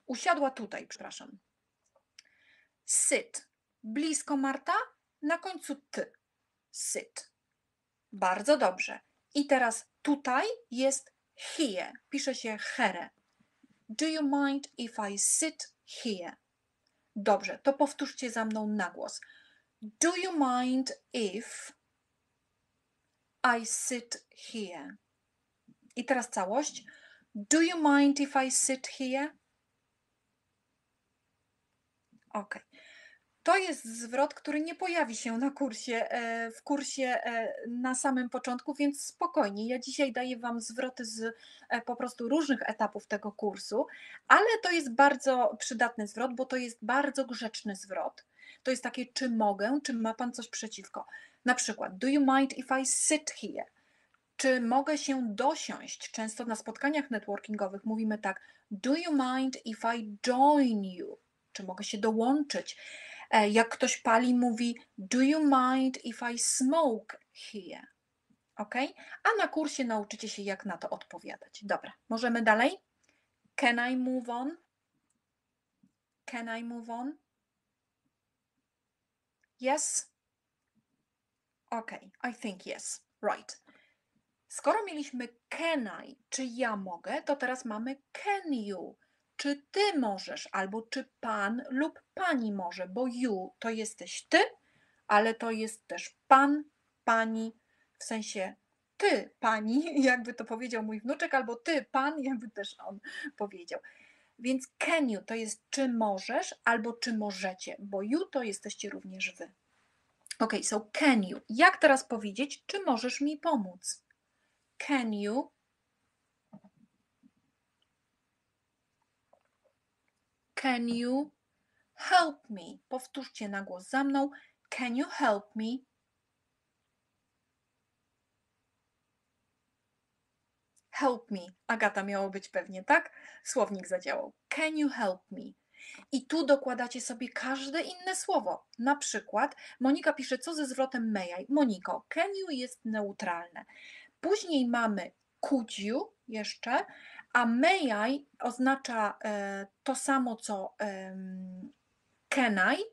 usiadła tutaj, przepraszam. Sit. Blisko Marta, na końcu ty. Sit. Bardzo dobrze. I teraz tutaj jest here. Pisze się here. Do you mind if I sit here? Dobrze, to powtórzcie za mną na głos. Do you mind if I sit here? I teraz całość. Do you mind if I sit here? Ok. To jest zwrot, który nie pojawi się na kursie, e, w kursie e, na samym początku, więc spokojnie. Ja dzisiaj daję Wam zwroty z e, po prostu różnych etapów tego kursu, ale to jest bardzo przydatny zwrot, bo to jest bardzo grzeczny zwrot. To jest takie, czy mogę, czy ma Pan coś przeciwko. Na przykład, do you mind if I sit here? Czy mogę się dosiąść? Często na spotkaniach networkingowych mówimy tak, do you mind if I join you? Czy mogę się dołączyć? E, Jak ktoś pali, mówi Do you mind if I smoke here? Ok? A na kursie nauczycie się, jak na to odpowiadać. Dobra, możemy dalej? Can I move on? Can I move on? Yes? Ok, I think yes. Right. Skoro mieliśmy can I, czy ja mogę, to teraz mamy can you czy ty możesz, albo czy pan lub pani może, bo you to jesteś ty, ale to jest też pan, pani, w sensie ty, pani, [LAUGHS] jakby to powiedział mój wnuczek, albo ty, pan, jakby też on powiedział. Więc can you to jest czy możesz, albo czy możecie, bo you to jesteście również wy. Ok, so can you. Jak teraz powiedzieć, czy możesz mi pomóc? Can you Can you help me? Powtórzcie na głos za mną. Can you help me? Help me. Agata miało być pewnie, tak? Słownik zadziałał. Can you help me? I tu dokładacie sobie każde inne słowo. Na przykład Monika pisze, co ze zwrotem may I? Moniko, can you jest neutralne. Później mamy could you jeszcze, a may I oznacza e, to samo co em, can I.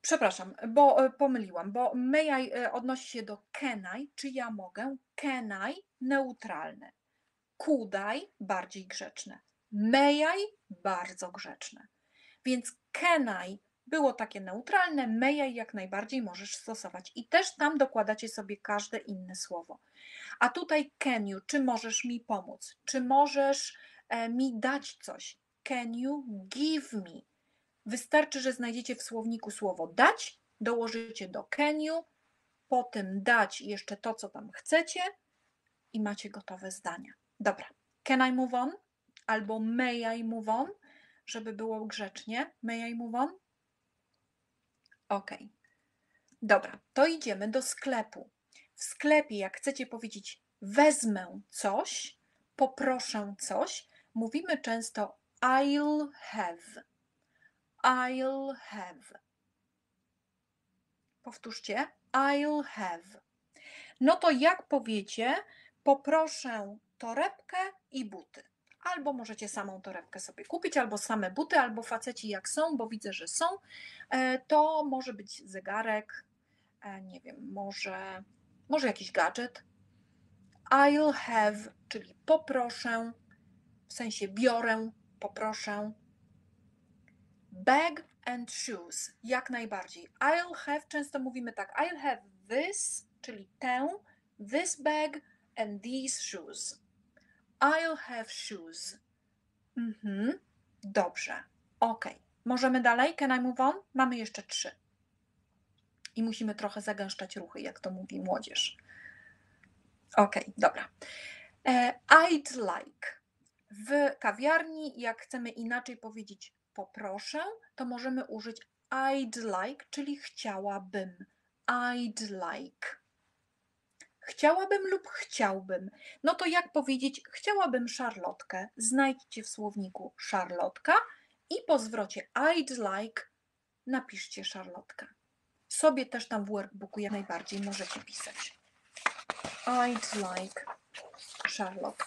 Przepraszam, bo e, pomyliłam, bo may I e, odnosi się do can I, czy ja mogę, can I neutralne, I bardziej grzeczne, I bardzo grzeczne. Więc I było takie neutralne, I jak najbardziej możesz stosować i też tam dokładacie sobie każde inne słowo. A tutaj can you, czy możesz mi pomóc? Czy możesz e, mi dać coś? Can you give me? Wystarczy, że znajdziecie w słowniku słowo dać, dołożycie do can you, potem dać jeszcze to, co tam chcecie i macie gotowe zdania. Dobra, can I move on? Albo may I move on, żeby było grzecznie. May I move on? Ok. Dobra, to idziemy do sklepu w sklepie, jak chcecie powiedzieć wezmę coś, poproszę coś, mówimy często I'll have. I'll have. Powtórzcie. I'll have. No to jak powiecie, poproszę torebkę i buty. Albo możecie samą torebkę sobie kupić, albo same buty, albo faceci jak są, bo widzę, że są. E, To może być zegarek, e, nie wiem, może może jakiś gadżet. I'll have, czyli poproszę, w sensie biorę, poproszę. Bag and shoes, jak najbardziej. I'll have, często mówimy tak, I'll have this, czyli tę, this bag and these shoes. I'll have shoes. Mhm, dobrze, ok. Możemy dalej? Can I move on? Mamy jeszcze trzy i musimy trochę zagęszczać ruchy, jak to mówi młodzież. Ok, dobra. E, I'd like. W kawiarni, jak chcemy inaczej powiedzieć poproszę, to możemy użyć I'd like, czyli chciałabym. I'd like. Chciałabym lub chciałbym. No to jak powiedzieć chciałabym szarlotkę? Znajdźcie w słowniku szarlotka i po zwrocie I'd like napiszcie szarlotkę sobie też tam w workbooku jak najbardziej możecie pisać. I'd like Charlotte.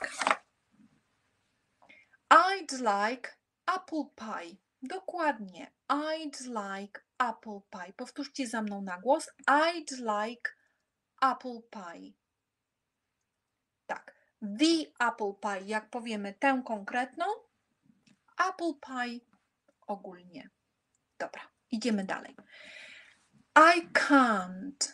I'd like apple pie. Dokładnie. I'd like apple pie. Powtórzcie za mną na głos. I'd like apple pie. Tak. The apple pie, jak powiemy tę konkretną. Apple pie ogólnie. Dobra, idziemy dalej. I can't.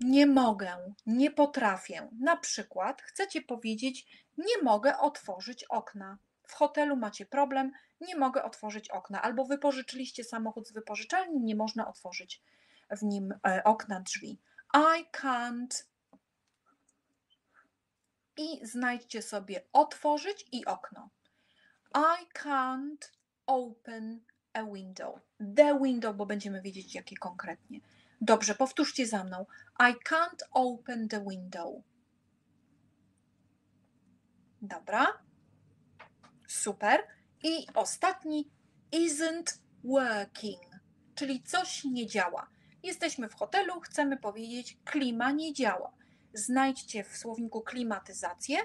Nie mogę, nie potrafię. Na przykład chcecie powiedzieć: Nie mogę otworzyć okna. w hotelu macie problem, nie mogę otworzyć okna, albo wypożyczyliście samochód z wypożyczalni, nie można otworzyć w nim e, okna, drzwi. I can't. I znajdźcie sobie otworzyć i okno. I can't open a window. The window, bo będziemy wiedzieć jakie konkretnie. Dobrze, powtórzcie za mną. I can't open the window. Dobra. Super. I ostatni isn't working, czyli coś nie działa. Jesteśmy w hotelu, chcemy powiedzieć klima nie działa. Znajdźcie w słowniku klimatyzację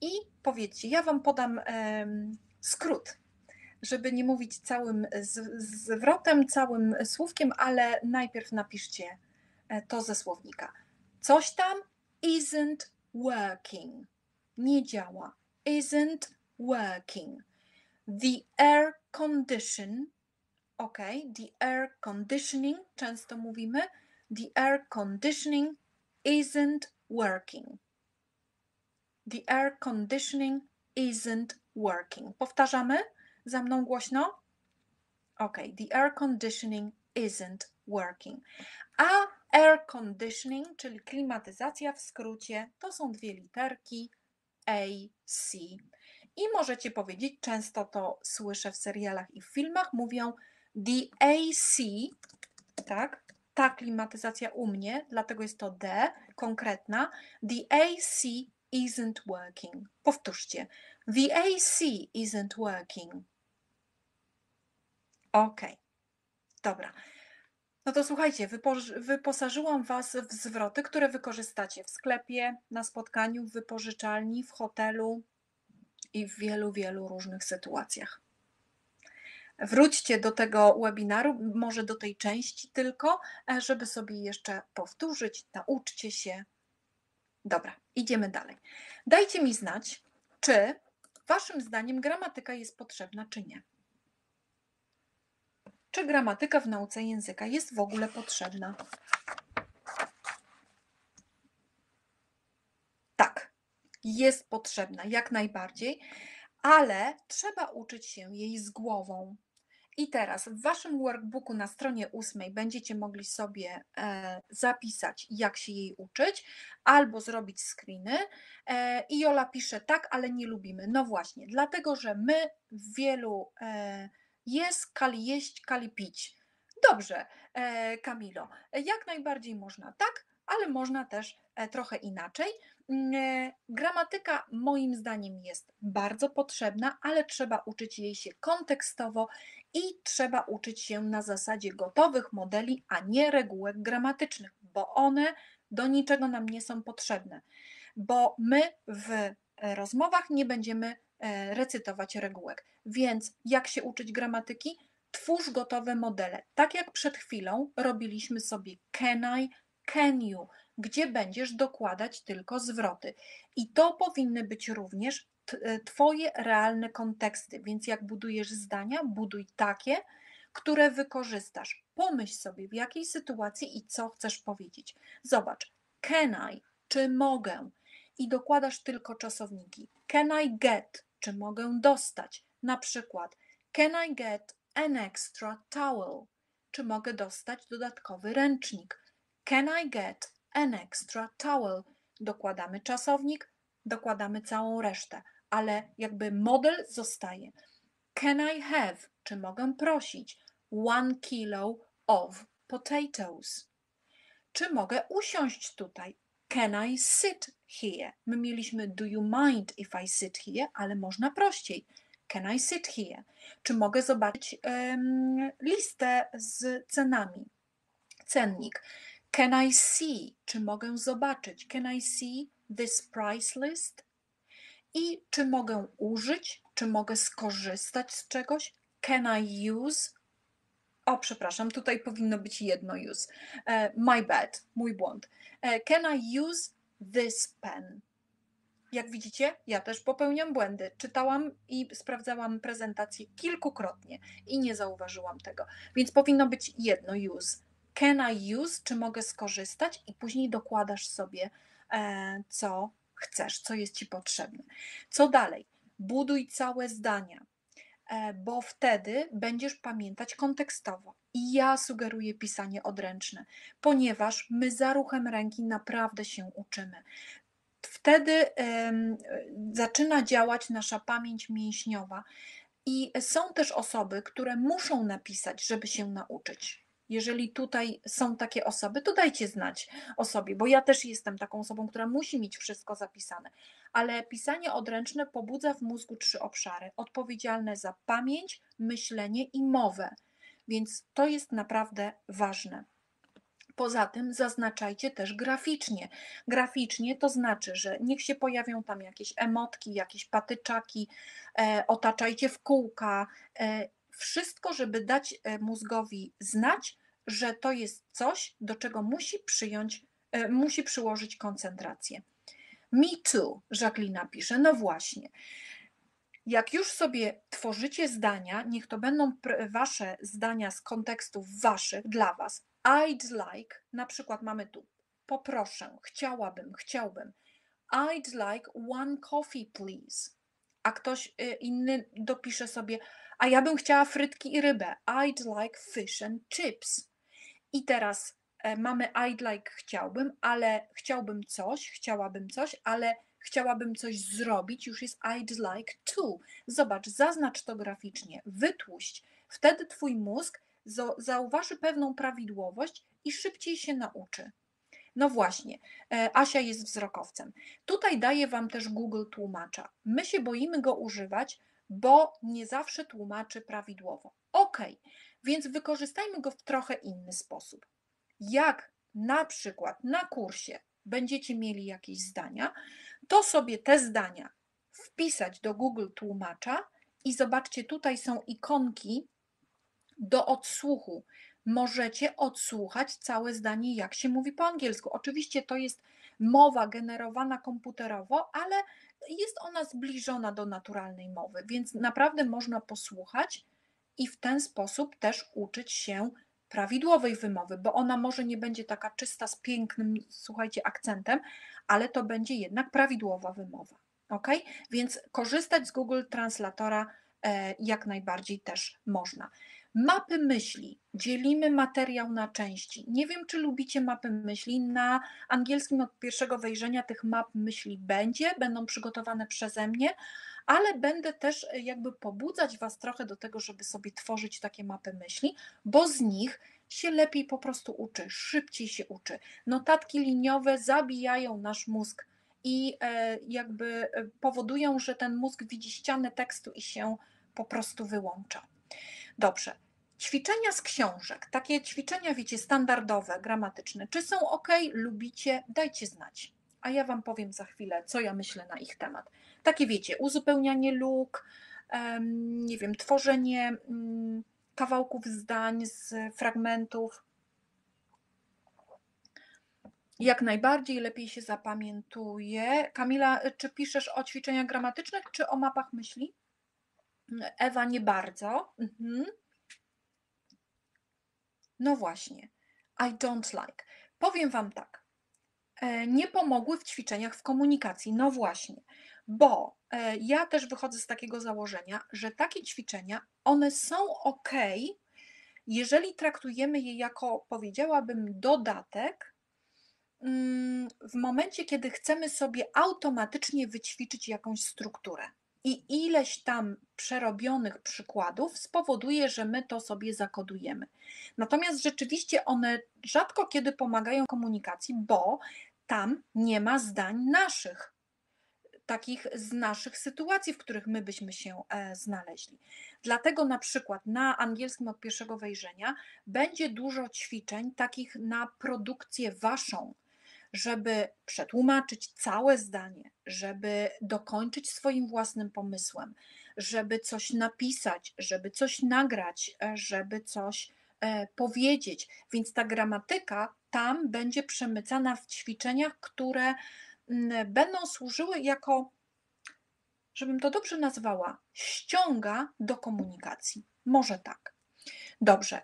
i powiedzcie, ja wam podam em, skrót, żeby nie mówić całym z- zwrotem, całym słówkiem, ale najpierw napiszcie e, to ze słownika. Coś tam isn't working. Nie działa. Isn't working. The air condition, ok, the air conditioning, często mówimy, the air conditioning isn't working. The air conditioning isn't working. Powtarzamy za mną głośno? Ok, the air conditioning isn't working. A air conditioning, czyli klimatyzacja w skrócie, to są dwie literki AC. I możecie powiedzieć, często to słyszę w serialach i w filmach, mówią the AC, tak? Ta klimatyzacja u mnie, dlatego jest to D, konkretna. The AC isn't working. Powtórzcie. The AC isn't working. Ok. Dobra. No to słuchajcie, wyposażyłam Was w zwroty, które wykorzystacie w sklepie, na spotkaniu, w wypożyczalni, w hotelu i w wielu, wielu różnych sytuacjach. Wróćcie do tego webinaru, może do tej części tylko, e, żeby sobie jeszcze powtórzyć, nauczcie się. Dobra, idziemy dalej. Dajcie mi znać, czy Waszym zdaniem gramatyka jest potrzebna, czy nie. Czy gramatyka w nauce języka jest w ogóle potrzebna? Tak, jest potrzebna, jak najbardziej, ale trzeba uczyć się jej z głową. I teraz w waszym workbooku na stronie ósmej będziecie mogli sobie e, zapisać, jak się jej uczyć, albo zrobić screeny. E, I Jola pisze tak, ale nie lubimy. No właśnie, dlatego że my w wielu e, jest, kali jeść, kali pić. Dobrze, Kamilo, jak najbardziej można tak, ale można też trochę inaczej. Mm, Gramatyka moim zdaniem jest bardzo potrzebna, ale trzeba uczyć jej się kontekstowo i trzeba uczyć się na zasadzie gotowych modeli, a nie regułek gramatycznych, bo one do niczego nam nie są potrzebne, bo my w e, rozmowach nie będziemy e, recytować regułek. Więc jak się uczyć gramatyki? Twórz gotowe modele. Tak jak przed chwilą robiliśmy sobie can I, can you, gdzie będziesz dokładać tylko zwroty. I to powinny być również Twoje realne konteksty. Więc jak budujesz zdania, buduj takie, które wykorzystasz. Pomyśl sobie, w jakiej sytuacji i co chcesz powiedzieć. Zobacz, can I, czy mogę? I dokładasz tylko czasowniki. Can I get, czy mogę dostać? Na przykład, can I get an extra towel? Czy mogę dostać dodatkowy ręcznik? Can I get an extra towel? Dokładamy czasownik, dokładamy całą resztę, ale jakby model zostaje. Can I have, czy mogę prosić, one kilo of potatoes? Czy mogę usiąść tutaj? Can I sit here? My mieliśmy do you mind if I sit here, ale można prościej. Can I sit here? Czy mogę zobaczyć em, listę z cenami? Cennik. Can I see? Czy mogę zobaczyć? Can I see this price list? I czy mogę użyć? Czy mogę skorzystać z czegoś? Can I use? O, przepraszam, tutaj powinno być jedno use. E, My bad, mój błąd. E, Can I use this pen? Jak widzicie, ja też popełniam błędy. Czytałam i sprawdzałam prezentację kilkukrotnie i nie zauważyłam tego. Więc powinno być jedno use. Can I use? Czy mogę skorzystać? I później dokładasz sobie, e, co chcesz, co jest ci potrzebne. Co dalej? buduj całe zdania, e, bo wtedy będziesz pamiętać kontekstowo. I ja sugeruję pisanie odręczne, ponieważ my za ruchem ręki naprawdę się uczymy. Wtedy zaczyna działać nasza pamięć mięśniowa. I są też osoby, które muszą napisać, żeby się nauczyć. Jeżeli tutaj są takie osoby, to dajcie znać o sobie, bo ja też jestem taką osobą, która musi mieć wszystko zapisane. Ale pisanie odręczne pobudza w mózgu trzy obszary: odpowiedzialne za pamięć, myślenie i mowę. Więc to jest naprawdę ważne. Poza tym zaznaczajcie też graficznie. Graficznie to znaczy, że niech się pojawią tam jakieś emotki, jakieś patyczaki, e, otaczajcie w kółka, e, wszystko, żeby dać e, mózgowi znać, że to jest coś, do czego musi przyjąć, e, musi przyłożyć koncentrację. Me too, Jacqueline pisze. No właśnie. Jak już sobie tworzycie zdania, niech to będą wasze zdania z kontekstów waszych dla was. I'd like, na przykład mamy tu poproszę, chciałabym, chciałbym. I'd like one coffee, please. A ktoś y, inny dopisze sobie, a ja bym chciała frytki i rybę. I'd like fish and chips. I teraz e, mamy I'd like chciałbym, ale chciałbym coś, chciałabym coś, ale chciałabym coś zrobić, już jest I'd like to. Zobacz, zaznacz to graficznie, wytłuść. Wtedy twój mózg zauważy pewną prawidłowość i szybciej się nauczy. No właśnie, e, Asia jest wzrokowcem. Tutaj daję Wam też Google tłumacza. My się boimy go używać, bo nie zawsze tłumaczy prawidłowo. Ok, więc wykorzystajmy go w trochę inny sposób. Jak na przykład na kursie będziecie mieli jakieś zdania, to sobie te zdania wpisać do Google tłumacza i zobaczcie, tutaj są ikonki do odsłuchu. Możecie odsłuchać całe zdanie, jak się mówi po angielsku. Oczywiście to jest mowa generowana komputerowo, ale jest ona zbliżona do naturalnej mowy, więc naprawdę można posłuchać i w ten sposób też uczyć się prawidłowej wymowy, bo ona może nie będzie taka czysta z pięknym, słuchajcie, akcentem, ale to będzie jednak prawidłowa wymowa. Ok? Więc korzystać z Google Translatora jak najbardziej też można. Mapy myśli. Dzielimy materiał na części. Nie wiem, czy lubicie mapy myśli. Na angielskim od pierwszego wejrzenia tych map myśli będzie, będą przygotowane przeze mnie, ale będę też e, jakby pobudzać Was trochę do tego, żeby sobie tworzyć takie mapy myśli, bo z nich się lepiej po prostu uczy, szybciej się uczy. Notatki liniowe zabijają nasz mózg i e, jakby e, powodują, że ten mózg widzi ścianę tekstu i się po prostu wyłącza. Dobrze. Ćwiczenia z książek, takie ćwiczenia, wiecie, standardowe, gramatyczne, czy są ok, lubicie, dajcie znać. A ja Wam powiem za chwilę, co ja myślę na ich temat. Takie wiecie, uzupełnianie luk, nie wiem, tworzenie mm, kawałków zdań z fragmentów. Jak najbardziej lepiej się zapamiętuje. Kamila, czy piszesz o ćwiczeniach gramatycznych, czy o mapach myśli? Ewa, nie bardzo. Mhm. No właśnie. I don't like. Powiem Wam tak. e, Nie pomogły w ćwiczeniach w komunikacji. No właśnie, bo e, ja też wychodzę z takiego założenia, że takie ćwiczenia, one są ok, jeżeli traktujemy je jako, powiedziałabym, dodatek mm, w momencie, kiedy chcemy sobie automatycznie wyćwiczyć jakąś strukturę. I ileś tam przerobionych przykładów spowoduje, że my to sobie zakodujemy. Natomiast rzeczywiście one rzadko kiedy pomagają komunikacji, bo tam nie ma zdań naszych, takich z naszych sytuacji, w których my byśmy się e, znaleźli. Dlatego na przykład na angielskim od pierwszego wejrzenia będzie dużo ćwiczeń takich na produkcję waszą, żeby przetłumaczyć całe zdanie, żeby dokończyć swoim własnym pomysłem, żeby coś napisać, żeby coś nagrać, e, żeby coś e, powiedzieć. Więc ta gramatyka tam będzie przemycana w ćwiczeniach, które mm, będą służyły jako, żebym to dobrze nazwała, ściąga do komunikacji. Może tak. Dobrze.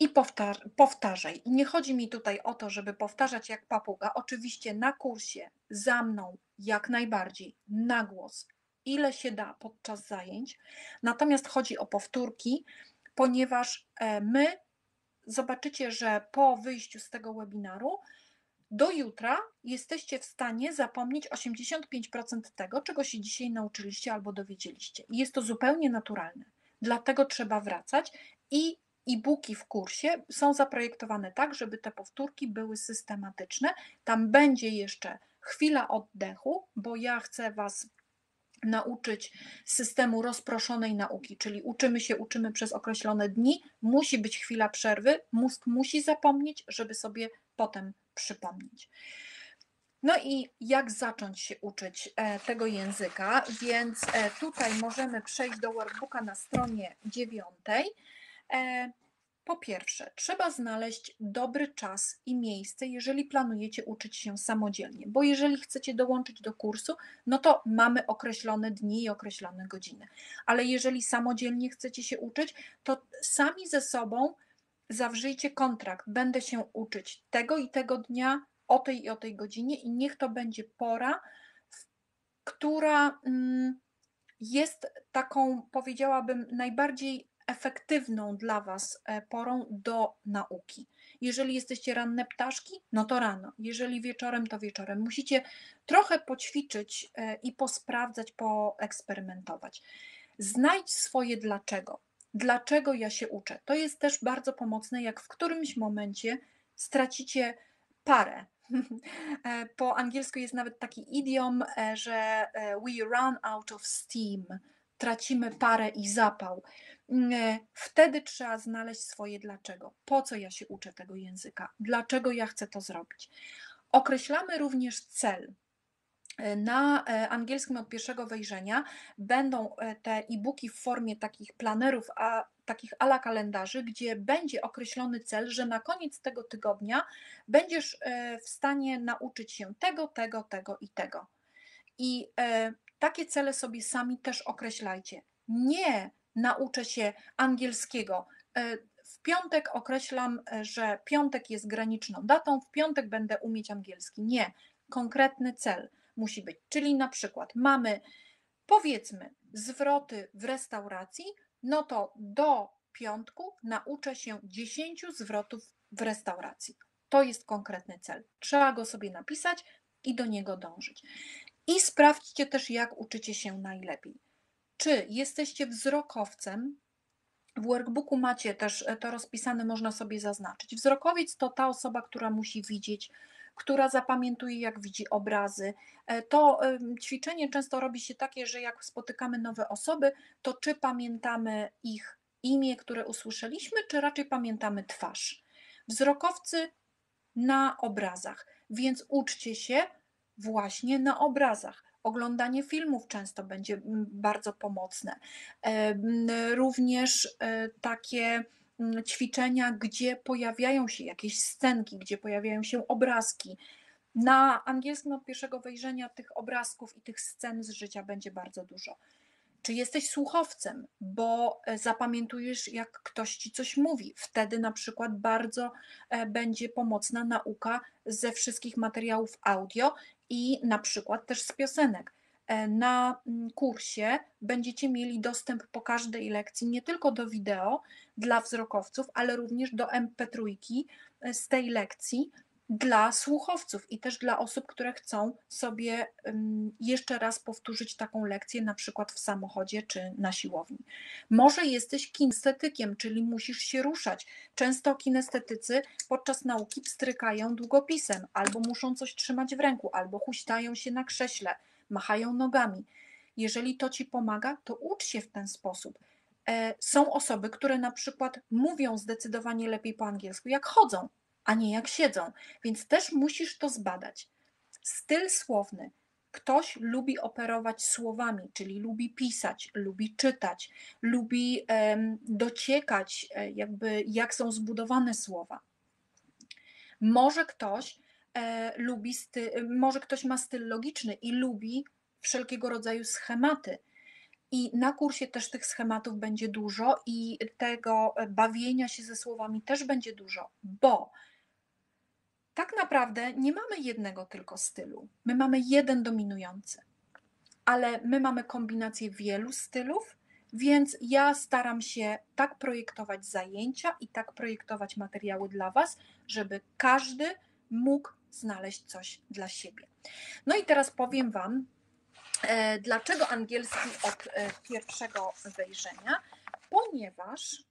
I powtar- powtarzaj. Nie chodzi mi tutaj o to, żeby powtarzać jak papuga. Oczywiście na kursie za mną jak najbardziej na głos ile się da podczas zajęć. Natomiast chodzi o powtórki, ponieważ e, my zobaczycie, że po wyjściu z tego webinaru do jutra jesteście w stanie zapomnieć 85% tego, czego się dzisiaj nauczyliście albo dowiedzieliście. I jest to zupełnie naturalne. Dlatego trzeba wracać i e-booki w kursie są zaprojektowane tak, żeby te powtórki były systematyczne. Tam będzie jeszcze chwila oddechu, bo ja chcę Was nauczyć systemu rozproszonej nauki, czyli uczymy się, uczymy przez określone dni, musi być chwila przerwy, mózg musi zapomnieć, żeby sobie potem przypomnieć. No i jak zacząć się uczyć e, tego języka? Więc e, tutaj możemy przejść do workbooka na stronie dziewiątej. E, Po pierwsze, trzeba znaleźć dobry czas i miejsce, jeżeli planujecie uczyć się samodzielnie, bo jeżeli chcecie dołączyć do kursu, no to mamy określone dni i określone godziny. Ale jeżeli samodzielnie chcecie się uczyć, to sami ze sobą zawrzyjcie kontrakt. Będę się uczyć tego i tego dnia, o tej i o tej godzinie, i niech to będzie pora, która mm, jest taką, powiedziałabym, najbardziej efektywną dla Was e, porą do nauki. Jeżeli jesteście ranne ptaszki, no to rano. Jeżeli wieczorem, to wieczorem. Musicie trochę poćwiczyć e, i posprawdzać, poeksperymentować. Znajdź swoje dlaczego. Dlaczego ja się uczę? To jest też bardzo pomocne, jak w którymś momencie stracicie parę. [LAUGHS] E, Po angielsku jest nawet taki idiom, że we run out of steam, tracimy parę i zapał. Wtedy trzeba znaleźć swoje dlaczego. Po co ja się uczę tego języka? Dlaczego ja chcę to zrobić? Określamy również cel. E, Na e, angielskim od pierwszego wejrzenia będą e, te e-booki w formie takich planerów, a takich ala kalendarzy, gdzie będzie określony cel, że na koniec tego tygodnia będziesz w stanie nauczyć się tego, tego, tego i tego. I takie cele sobie sami też określajcie. Nie nauczę się angielskiego. E, W piątek określam, e, że piątek jest graniczną datą, w piątek będę umieć angielski. Nie, konkretny cel musi być. Czyli na przykład mamy, powiedzmy, zwroty w restauracji, no to do piątku nauczę się 10 zwrotów w restauracji. To jest konkretny cel. Trzeba go sobie napisać i do niego dążyć. I sprawdźcie też, jak uczycie się najlepiej. Czy jesteście wzrokowcem? W workbooku macie też to rozpisane, można sobie zaznaczyć. Wzrokowiec to ta osoba, która musi widzieć, która zapamiętuje, jak widzi obrazy. E, To ćwiczenie często robi się takie, że jak spotykamy nowe osoby, to czy pamiętamy ich imię, które usłyszeliśmy, czy raczej pamiętamy twarz. Wzrokowcy na obrazach, więc uczcie się właśnie na obrazach. Oglądanie filmów często będzie mm, bardzo pomocne. E, Również e, takie ćwiczenia, gdzie pojawiają się jakieś scenki, gdzie pojawiają się obrazki. Na angielskim od pierwszego wejrzenia tych obrazków i tych scen z życia będzie bardzo dużo. Czy jesteś słuchowcem, bo e, zapamiętujesz, jak ktoś ci coś mówi? Wtedy na przykład bardzo będzie pomocna nauka ze wszystkich materiałów audio i na przykład też z piosenek. E, Na mm, kursie będziecie mieli dostęp po każdej lekcji nie tylko do wideo dla wzrokowców, ale również do MP3 e, z tej lekcji dla słuchowców i też dla osób, które chcą sobie jeszcze raz powtórzyć taką lekcję, na przykład w samochodzie czy na siłowni. Może jesteś kinestetykiem, czyli musisz się ruszać. Często kinestetycy podczas nauki pstrykają długopisem, albo muszą coś trzymać w ręku, albo huśtają się na krześle, machają nogami. Jeżeli to ci pomaga, to ucz się w ten sposób. E, Są osoby, które na przykład mówią zdecydowanie lepiej po angielsku, jak chodzą, a nie jak siedzą, więc też musisz to zbadać. Styl słowny. Ktoś lubi operować słowami, czyli lubi pisać, lubi czytać, lubi em, dociekać, e, jakby jak są zbudowane słowa. Może ktoś e, lubi sty, może ktoś ma styl logiczny i lubi wszelkiego rodzaju schematy. I na kursie też tych schematów będzie dużo i tego bawienia się ze słowami też będzie dużo, bo tak naprawdę nie mamy jednego tylko stylu. My mamy jeden dominujący. ale my mamy kombinację wielu stylów, więc ja staram się tak projektować zajęcia i tak projektować materiały dla Was, żeby każdy mógł znaleźć coś dla siebie. No i teraz powiem Wam, e, dlaczego angielski od e, pierwszego wejrzenia, ponieważ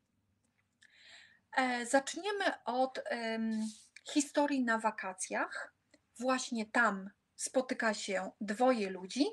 e, zaczniemy od historii na wakacjach. Właśnie tam spotyka się dwoje ludzi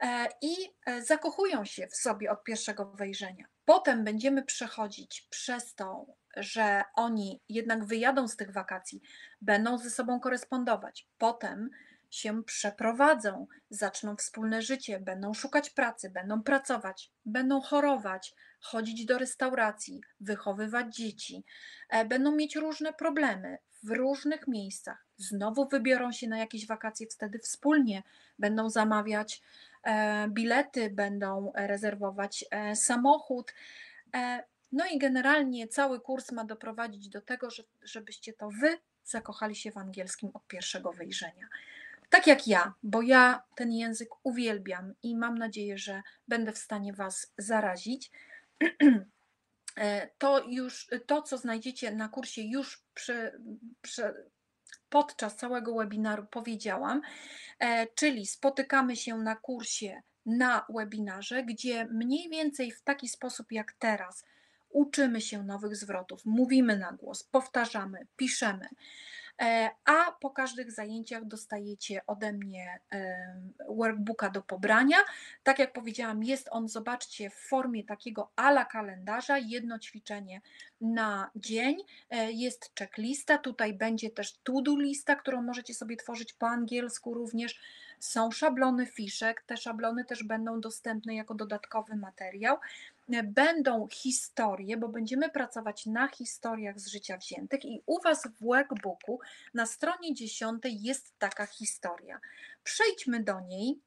e, i e, zakochują się w sobie od pierwszego wejrzenia. Potem będziemy przechodzić przez to, że oni jednak wyjadą z tych wakacji, będą ze sobą korespondować. Potem się przeprowadzą, zaczną wspólne życie, będą szukać pracy, będą pracować, będą chorować, chodzić do restauracji, wychowywać dzieci, e, będą mieć różne problemy w różnych miejscach. Znowu wybiorą się na jakieś wakacje wtedy wspólnie, będą zamawiać e, bilety, będą rezerwować e, samochód. E, No i generalnie cały kurs ma doprowadzić do tego, że, żebyście to wy zakochali się w angielskim od pierwszego wejrzenia. Tak jak ja, bo ja ten język uwielbiam i mam nadzieję, że będę w stanie Was zarazić. [CLEARS THROAT] E, To już to, co znajdziecie na kursie już przy, przy, podczas całego webinaru powiedziałam, e, czyli spotykamy się na kursie na webinarze, gdzie mniej więcej w taki sposób jak teraz uczymy się nowych zwrotów, mówimy na głos, powtarzamy, piszemy. E, A po każdych zajęciach dostajecie ode mnie workbooka do pobrania. Tak jak powiedziałam, jest on, zobaczcie, w formie takiego ala kalendarza, jedno ćwiczenie na dzień. E, Jest checklista, tutaj będzie też to-do lista, którą możecie sobie tworzyć po angielsku również. Są szablony fiszek, te szablony też będą dostępne jako dodatkowy materiał. E, Będą historie, bo będziemy pracować na historiach z życia wziętych i u Was w workbooku na stronie 10 jest taka historia. Przejdźmy do niej,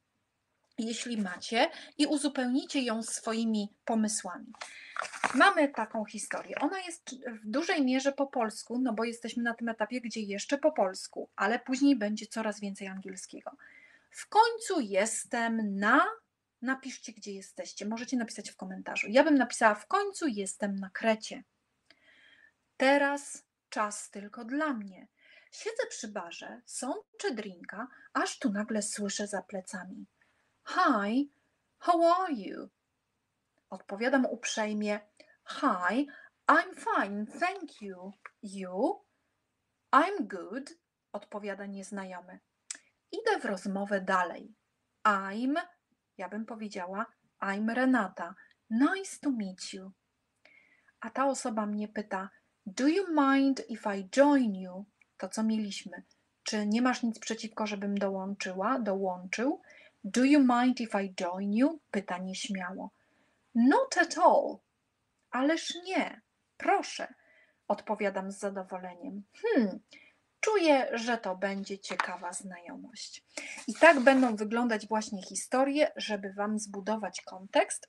jeśli macie, i uzupełnijcie ją swoimi pomysłami. Mamy taką historię. Ona jest w dużej mierze po polsku, no bo jesteśmy na tym etapie, gdzie jeszcze po polsku, ale później będzie coraz więcej angielskiego. W końcu jestem na. Napiszcie, gdzie jesteście. Możecie napisać w komentarzu. Ja bym napisała: W końcu jestem na Krecie. Teraz czas tylko dla mnie. Siedzę przy barze, sączę drinka, aż tu nagle słyszę za plecami. Hi, how are you? Odpowiadam uprzejmie: Hi, I'm fine, thank you. You? I'm good, odpowiada nieznajomy. Idę w rozmowę dalej. I'm, ja bym powiedziała, I'm Renata. Nice to meet you. A ta osoba mnie pyta: Do you mind if I join you? To co mieliśmy. Czy nie masz nic przeciwko, żebym dołączyła, dołączył? Do you mind if I join you? Pyta nieśmiało. Not at all. Ależ nie. Proszę, odpowiadam z zadowoleniem. Hmm, czuję, że to będzie ciekawa znajomość. I tak będą wyglądać właśnie historie, żeby Wam zbudować kontekst.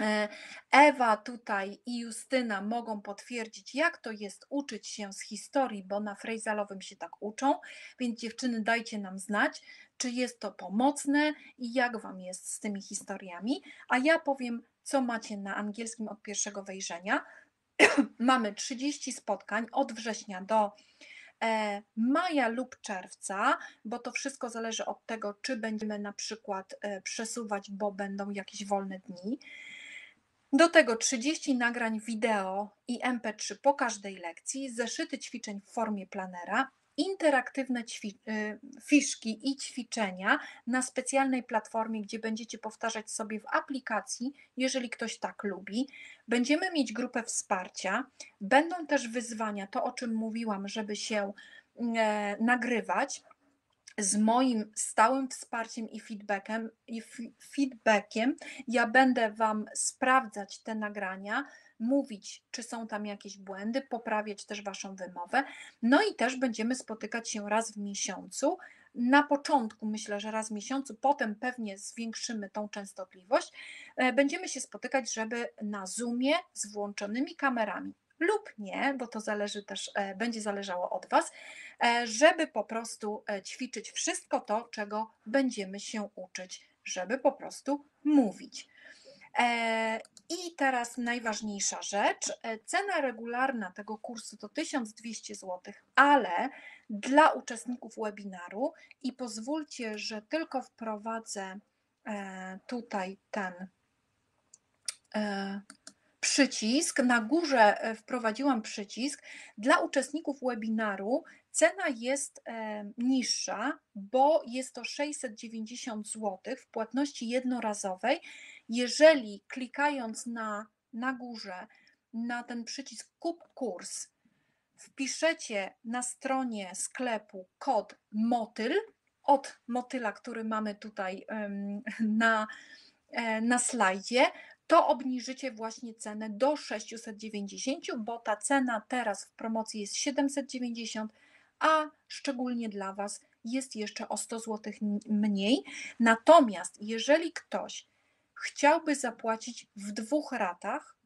E, Ewa tutaj i Justyna mogą potwierdzić, jak to jest uczyć się z historii, bo na frejzalowym się tak uczą, więc dziewczyny dajcie nam znać, czy jest to pomocne i jak Wam jest z tymi historiami. A ja powiem, co macie na angielskim od pierwszego wejrzenia. [CLEARS THROAT] Mamy 30 spotkań od września do maja lub czerwca, bo to wszystko zależy od tego, czy będziemy na przykład e, przesuwać, bo będą jakieś wolne dni. Do tego 30 nagrań wideo i MP3 po każdej lekcji, zeszyty ćwiczeń w formie planera, interaktywne y, fiszki i ćwiczenia na specjalnej platformie, gdzie będziecie powtarzać sobie w aplikacji, jeżeli ktoś tak lubi. Będziemy mieć grupę wsparcia, będą też wyzwania, to o czym mówiłam, żeby się e, nagrywać z moim stałym wsparciem i feedbackiem, i feedbackiem ja będę Wam sprawdzać te nagrania, mówić, czy są tam jakieś błędy, poprawiać też Waszą wymowę. No i też będziemy spotykać się raz w miesiącu. Na początku myślę, że raz w miesiącu, potem pewnie zwiększymy tą częstotliwość. E, Będziemy się spotykać, żeby na Zoomie z włączonymi kamerami lub nie, bo to zależy też, e, będzie zależało od Was, żeby po prostu e, ćwiczyć wszystko to, czego będziemy się uczyć żeby po prostu mówić. E, I teraz najważniejsza rzecz. E, Cena regularna tego kursu to 1200 zł, ale dla uczestników webinaru i pozwólcie, że tylko wprowadzę e, tutaj ten e, przycisk. Na górze e, wprowadziłam przycisk. Dla uczestników webinaru cena jest e, niższa, bo jest to 690 zł w płatności jednorazowej. Jeżeli klikając na, na górze na ten przycisk kup kurs, wpiszecie na stronie sklepu kod motyl od motyla, który mamy tutaj [LAUGHS] na, e, na slajdzie, to obniżycie właśnie cenę do 690, bo ta cena teraz w promocji jest 790, a szczególnie dla Was jest jeszcze o 100 zł mniej. Natomiast jeżeli ktoś chciałby zapłacić w dwóch ratach,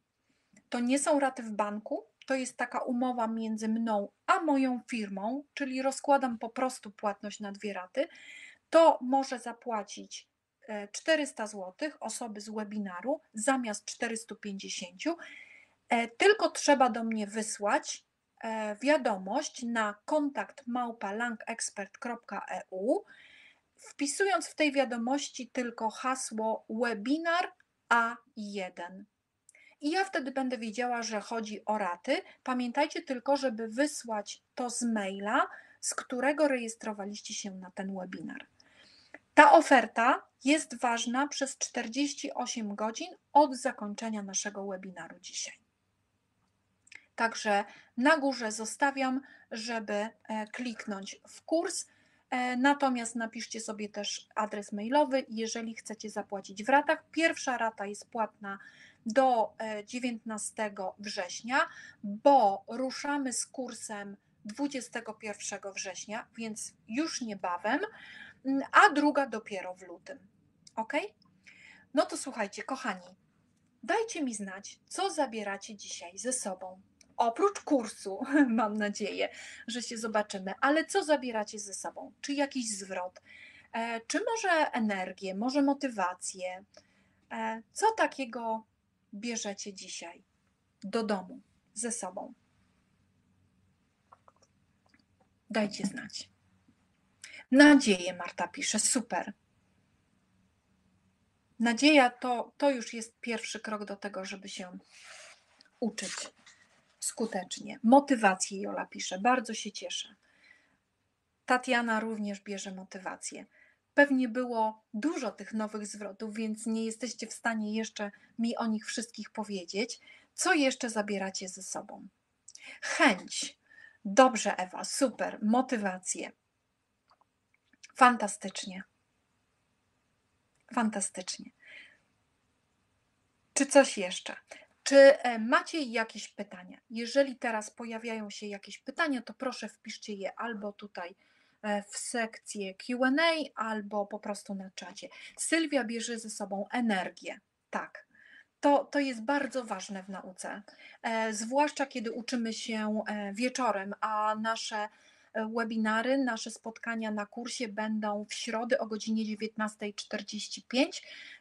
to nie są raty w banku, to jest taka umowa między mną a moją firmą, czyli rozkładam po prostu płatność na dwie raty, to może zapłacić e, 400 zł osoby z webinaru zamiast 450. E, Tylko trzeba do mnie wysłać e, wiadomość na kontakt małpalankexpert.eu, wpisując w tej wiadomości tylko hasło webinar A1. I ja wtedy będę wiedziała, że chodzi o raty. Pamiętajcie tylko, żeby wysłać to z maila, z którego rejestrowaliście się na ten webinar. Ta oferta jest ważna przez 48 godzin od zakończenia naszego webinaru dzisiaj. Także na górze zostawiam, żeby e, kliknąć w kurs. E, Natomiast napiszcie sobie też adres mailowy, jeżeli chcecie zapłacić w ratach. Pierwsza rata jest płatna do e, 19 września, bo ruszamy z kursem 21 września, więc już niebawem, mm, a druga dopiero w lutym. Ok? No to słuchajcie, kochani, dajcie mi znać, co zabieracie dzisiaj ze sobą. Oprócz kursu, [LAUGHS] mam nadzieję, że się zobaczymy, ale co zabieracie ze sobą? Czy jakiś zwrot? E, Czy może energię, może motywację? E, Co takiego bierzecie dzisiaj do domu ze sobą? Dajcie znać. Nadzieję, Marta pisze, super. Nadzieja to, to już jest pierwszy krok do tego, żeby się uczyć skutecznie. Motywację Jola pisze, bardzo się cieszę. Tatiana również bierze motywację. Pewnie było dużo tych nowych zwrotów, więc nie jesteście w stanie jeszcze mi o nich wszystkich powiedzieć. Co jeszcze zabieracie ze sobą? Chęć. Dobrze, Ewa, super. Motywację. Fantastycznie. Fantastycznie. Czy coś jeszcze? Czy e, macie jakieś pytania? Jeżeli teraz pojawiają się jakieś pytania, to proszę wpiszcie je albo tutaj e, w sekcję QA, albo po prostu na czacie. Sylwia bierze ze sobą energię. Tak. To, to jest bardzo ważne w nauce, e, zwłaszcza kiedy uczymy się wieczorem, a nasze webinary, nasze spotkania na kursie będą w środę o godzinie 19.45.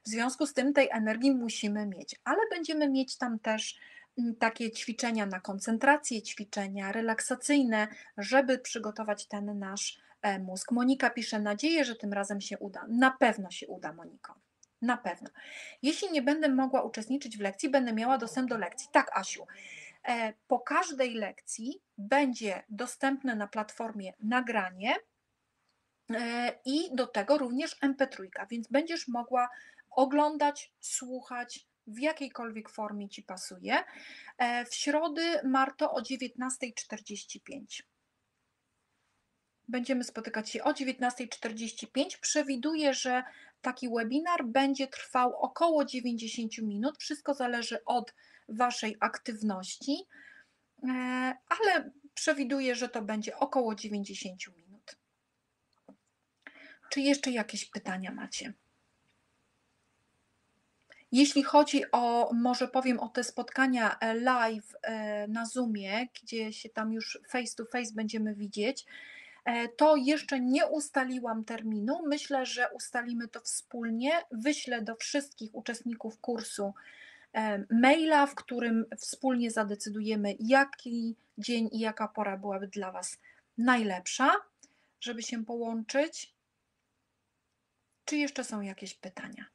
W związku z tym tej energii musimy mieć, ale będziemy mieć tam też takie ćwiczenia na koncentrację, ćwiczenia relaksacyjne, żeby przygotować ten nasz e, mózg. Monika pisze nadzieję, że tym razem się uda. Na pewno się uda, Moniko. Na pewno. Jeśli nie będę mogła uczestniczyć w lekcji, będę miała dostęp do lekcji. Tak, Asiu. E, Po każdej lekcji będzie dostępne na platformie nagranie e, i do tego również MP3, więc będziesz mogła oglądać, słuchać w jakiejkolwiek formie ci pasuje. E, W środy, Marto, o 19.45. Będziemy spotykać się o 19.45. Przewiduję, że taki webinar będzie trwał około 90 minut. Wszystko zależy od Waszej aktywności, e, ale przewiduję, że to będzie około 90 minut. Czy jeszcze jakieś pytania macie? Jeśli chodzi o, może powiem o te spotkania e, live e, na Zoomie, gdzie się tam już face to face będziemy widzieć, To jeszcze nie ustaliłam terminu. Myślę, że ustalimy to wspólnie. Wyślę do wszystkich uczestników kursu maila, w którym wspólnie zadecydujemy, jaki dzień i jaka pora byłaby dla Was najlepsza, żeby się połączyć. Czy jeszcze są jakieś pytania?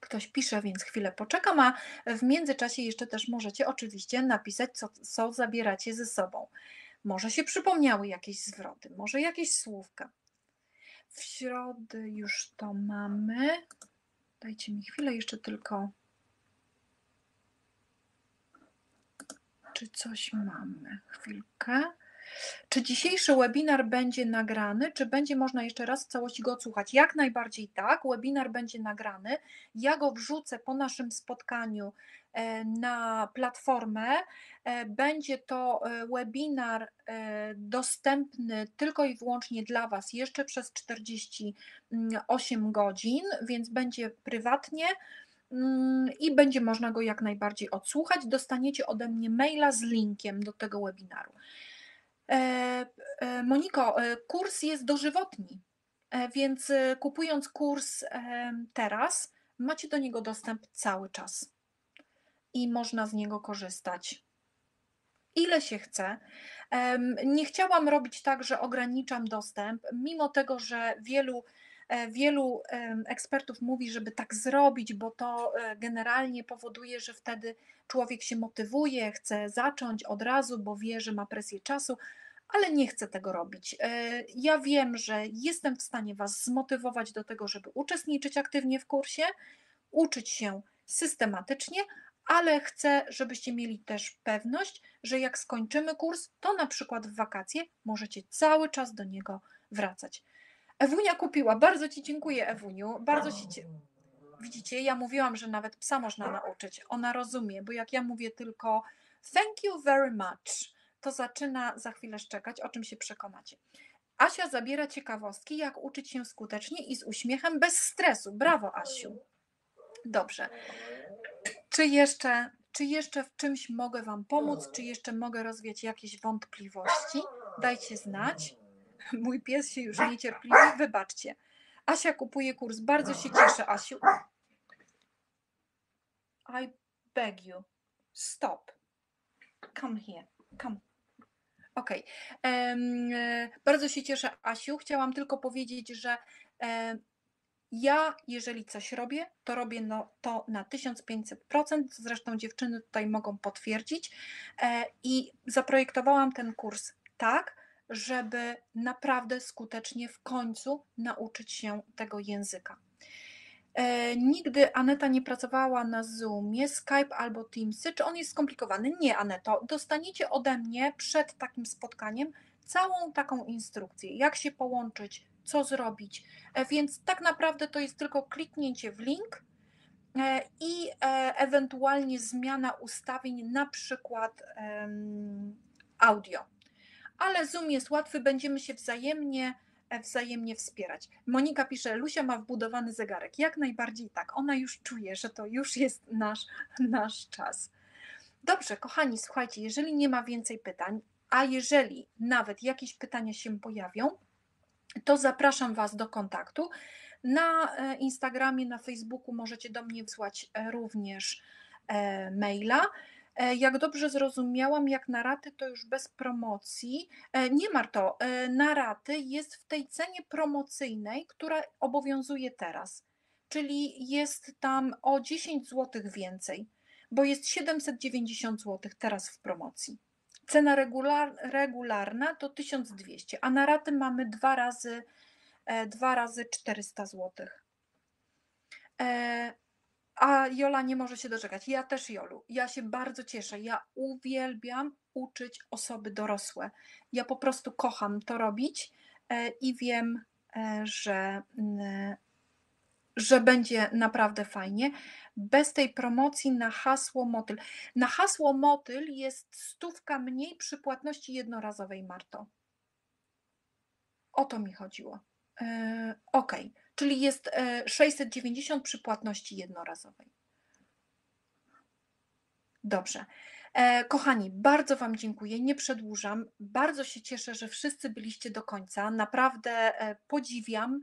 Ktoś pisze, więc chwilę poczekam, a w międzyczasie jeszcze też możecie oczywiście napisać, co, co zabieracie ze sobą. Może się przypomniały jakieś zwroty, może jakieś słówka. W środę już to mamy. Dajcie mi chwilę jeszcze tylko. Czy coś mamy? Chwilkę. Czy dzisiejszy webinar będzie nagrany, czy będzie można jeszcze raz w całości go odsłuchać? Jak najbardziej tak. Webinar będzie nagrany. Ja go wrzucę po naszym spotkaniu na platformę. E, Będzie to e, webinar e, dostępny tylko i wyłącznie dla Was jeszcze przez 48 godzin, więc będzie prywatnie mm, i będzie można go jak najbardziej odsłuchać. Dostaniecie ode mnie maila z linkiem do tego webinaru. E, e, Moniko, e, kurs jest dożywotni, e, więc e, kupując kurs e, teraz, macie do niego dostęp cały czas i można z niego korzystać ile się chce. Nie chciałam robić tak, że ograniczam dostęp, mimo tego, że wielu, e, wielu ekspertów mówi, żeby tak zrobić, bo to e, generalnie powoduje, że wtedy człowiek się motywuje, chce zacząć od razu, bo wie, że ma presję czasu, ale nie chcę tego robić. E, Ja wiem, że jestem w stanie Was zmotywować do tego, żeby uczestniczyć aktywnie w kursie, uczyć się systematycznie, ale chcę, żebyście mieli też pewność, że jak skończymy kurs, to na przykład w wakacje możecie cały czas do niego wracać. Ewunia kupiła, bardzo Ci dziękuję Ewuniu, bardzo Ci cie... Widzicie, ja mówiłam, że nawet psa można nauczyć, ona rozumie, bo jak ja mówię tylko thank you very much, to zaczyna za chwilę szczekać, o czym się przekonacie. Asia zabiera ciekawostki, jak uczyć się skutecznie i z uśmiechem bez stresu. Brawo Asiu. Dobrze. Czy jeszcze, czy jeszcze w czymś mogę Wam pomóc? Czy jeszcze mogę rozwiać jakieś wątpliwości? Dajcie znać. [LAUGHS] Mój pies się już niecierpliwi, wybaczcie. Asia kupuje kurs, bardzo się cieszę, Asiu. I beg you, stop. Come here, come. Okej. Em, e, Bardzo się cieszę, Asiu. Chciałam tylko powiedzieć, że e, ja, jeżeli coś robię, to robię no, to na 1500%. Zresztą dziewczyny tutaj mogą potwierdzić. E, I zaprojektowałam ten kurs tak, żeby naprawdę skutecznie w końcu nauczyć się tego języka. E, Nigdy Aneta nie pracowała na Zoomie, Skype albo Teamsy. Czy on jest skomplikowany? Nie, Aneto. Dostaniecie ode mnie przed takim spotkaniem całą taką instrukcję, jak się połączyć, co zrobić. E, Więc tak naprawdę to jest tylko kliknięcie w link e, i e, ewentualnie zmiana ustawień, na przykład audio. Ale Zoom jest łatwy, będziemy się wzajemnie wzajemnie wspierać. Monika pisze, Lusia ma wbudowany zegarek. Jak najbardziej tak. Ona już czuje, że to już jest nasz, nasz czas. Dobrze, kochani, słuchajcie, jeżeli nie ma więcej pytań, a jeżeli nawet jakieś pytania się pojawią, to zapraszam Was do kontaktu. Na e, Instagramie, na Facebooku możecie do mnie wysłać e, również e, maila. Jak dobrze zrozumiałam, jak na raty to już bez promocji. Nie Marto, na raty jest w tej cenie promocyjnej, która obowiązuje teraz, czyli jest tam o 10 zł więcej, bo jest 790 zł teraz w promocji. Cena regular, regularna to 1200, a na raty mamy dwa razy, e, dwa razy 400 zł. E, A Jola nie może się doczekać. Ja też, Jolu. Ja się bardzo cieszę. Ja uwielbiam uczyć osoby dorosłe. Ja po prostu kocham to robić e, i wiem, że, mm, że będzie naprawdę fajnie. Bez tej promocji na hasło motyl. Na hasło motyl jest stówka mniej przy płatności jednorazowej, Marto. O to mi chodziło. E, Ok, czyli jest e, 690 przy płatności jednorazowej. Dobrze. E, kochani, bardzo Wam dziękuję, nie przedłużam. Bardzo się cieszę, że wszyscy byliście do końca. Naprawdę e, podziwiam,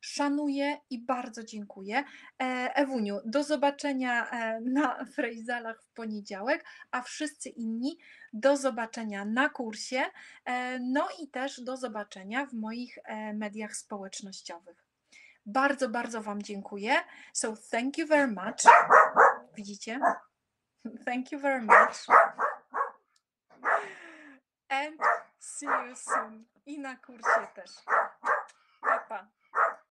szanuję i bardzo dziękuję. E, Ewuniu, do zobaczenia e, [LAUGHS] na Frejzalach w poniedziałek, a wszyscy inni do zobaczenia na kursie, e, no i też do zobaczenia w moich mediach społecznościowych. Bardzo, bardzo Wam dziękuję. So thank you very much. Widzicie? [LAUGHS] Thank you very much. And see you soon. I na kursie też.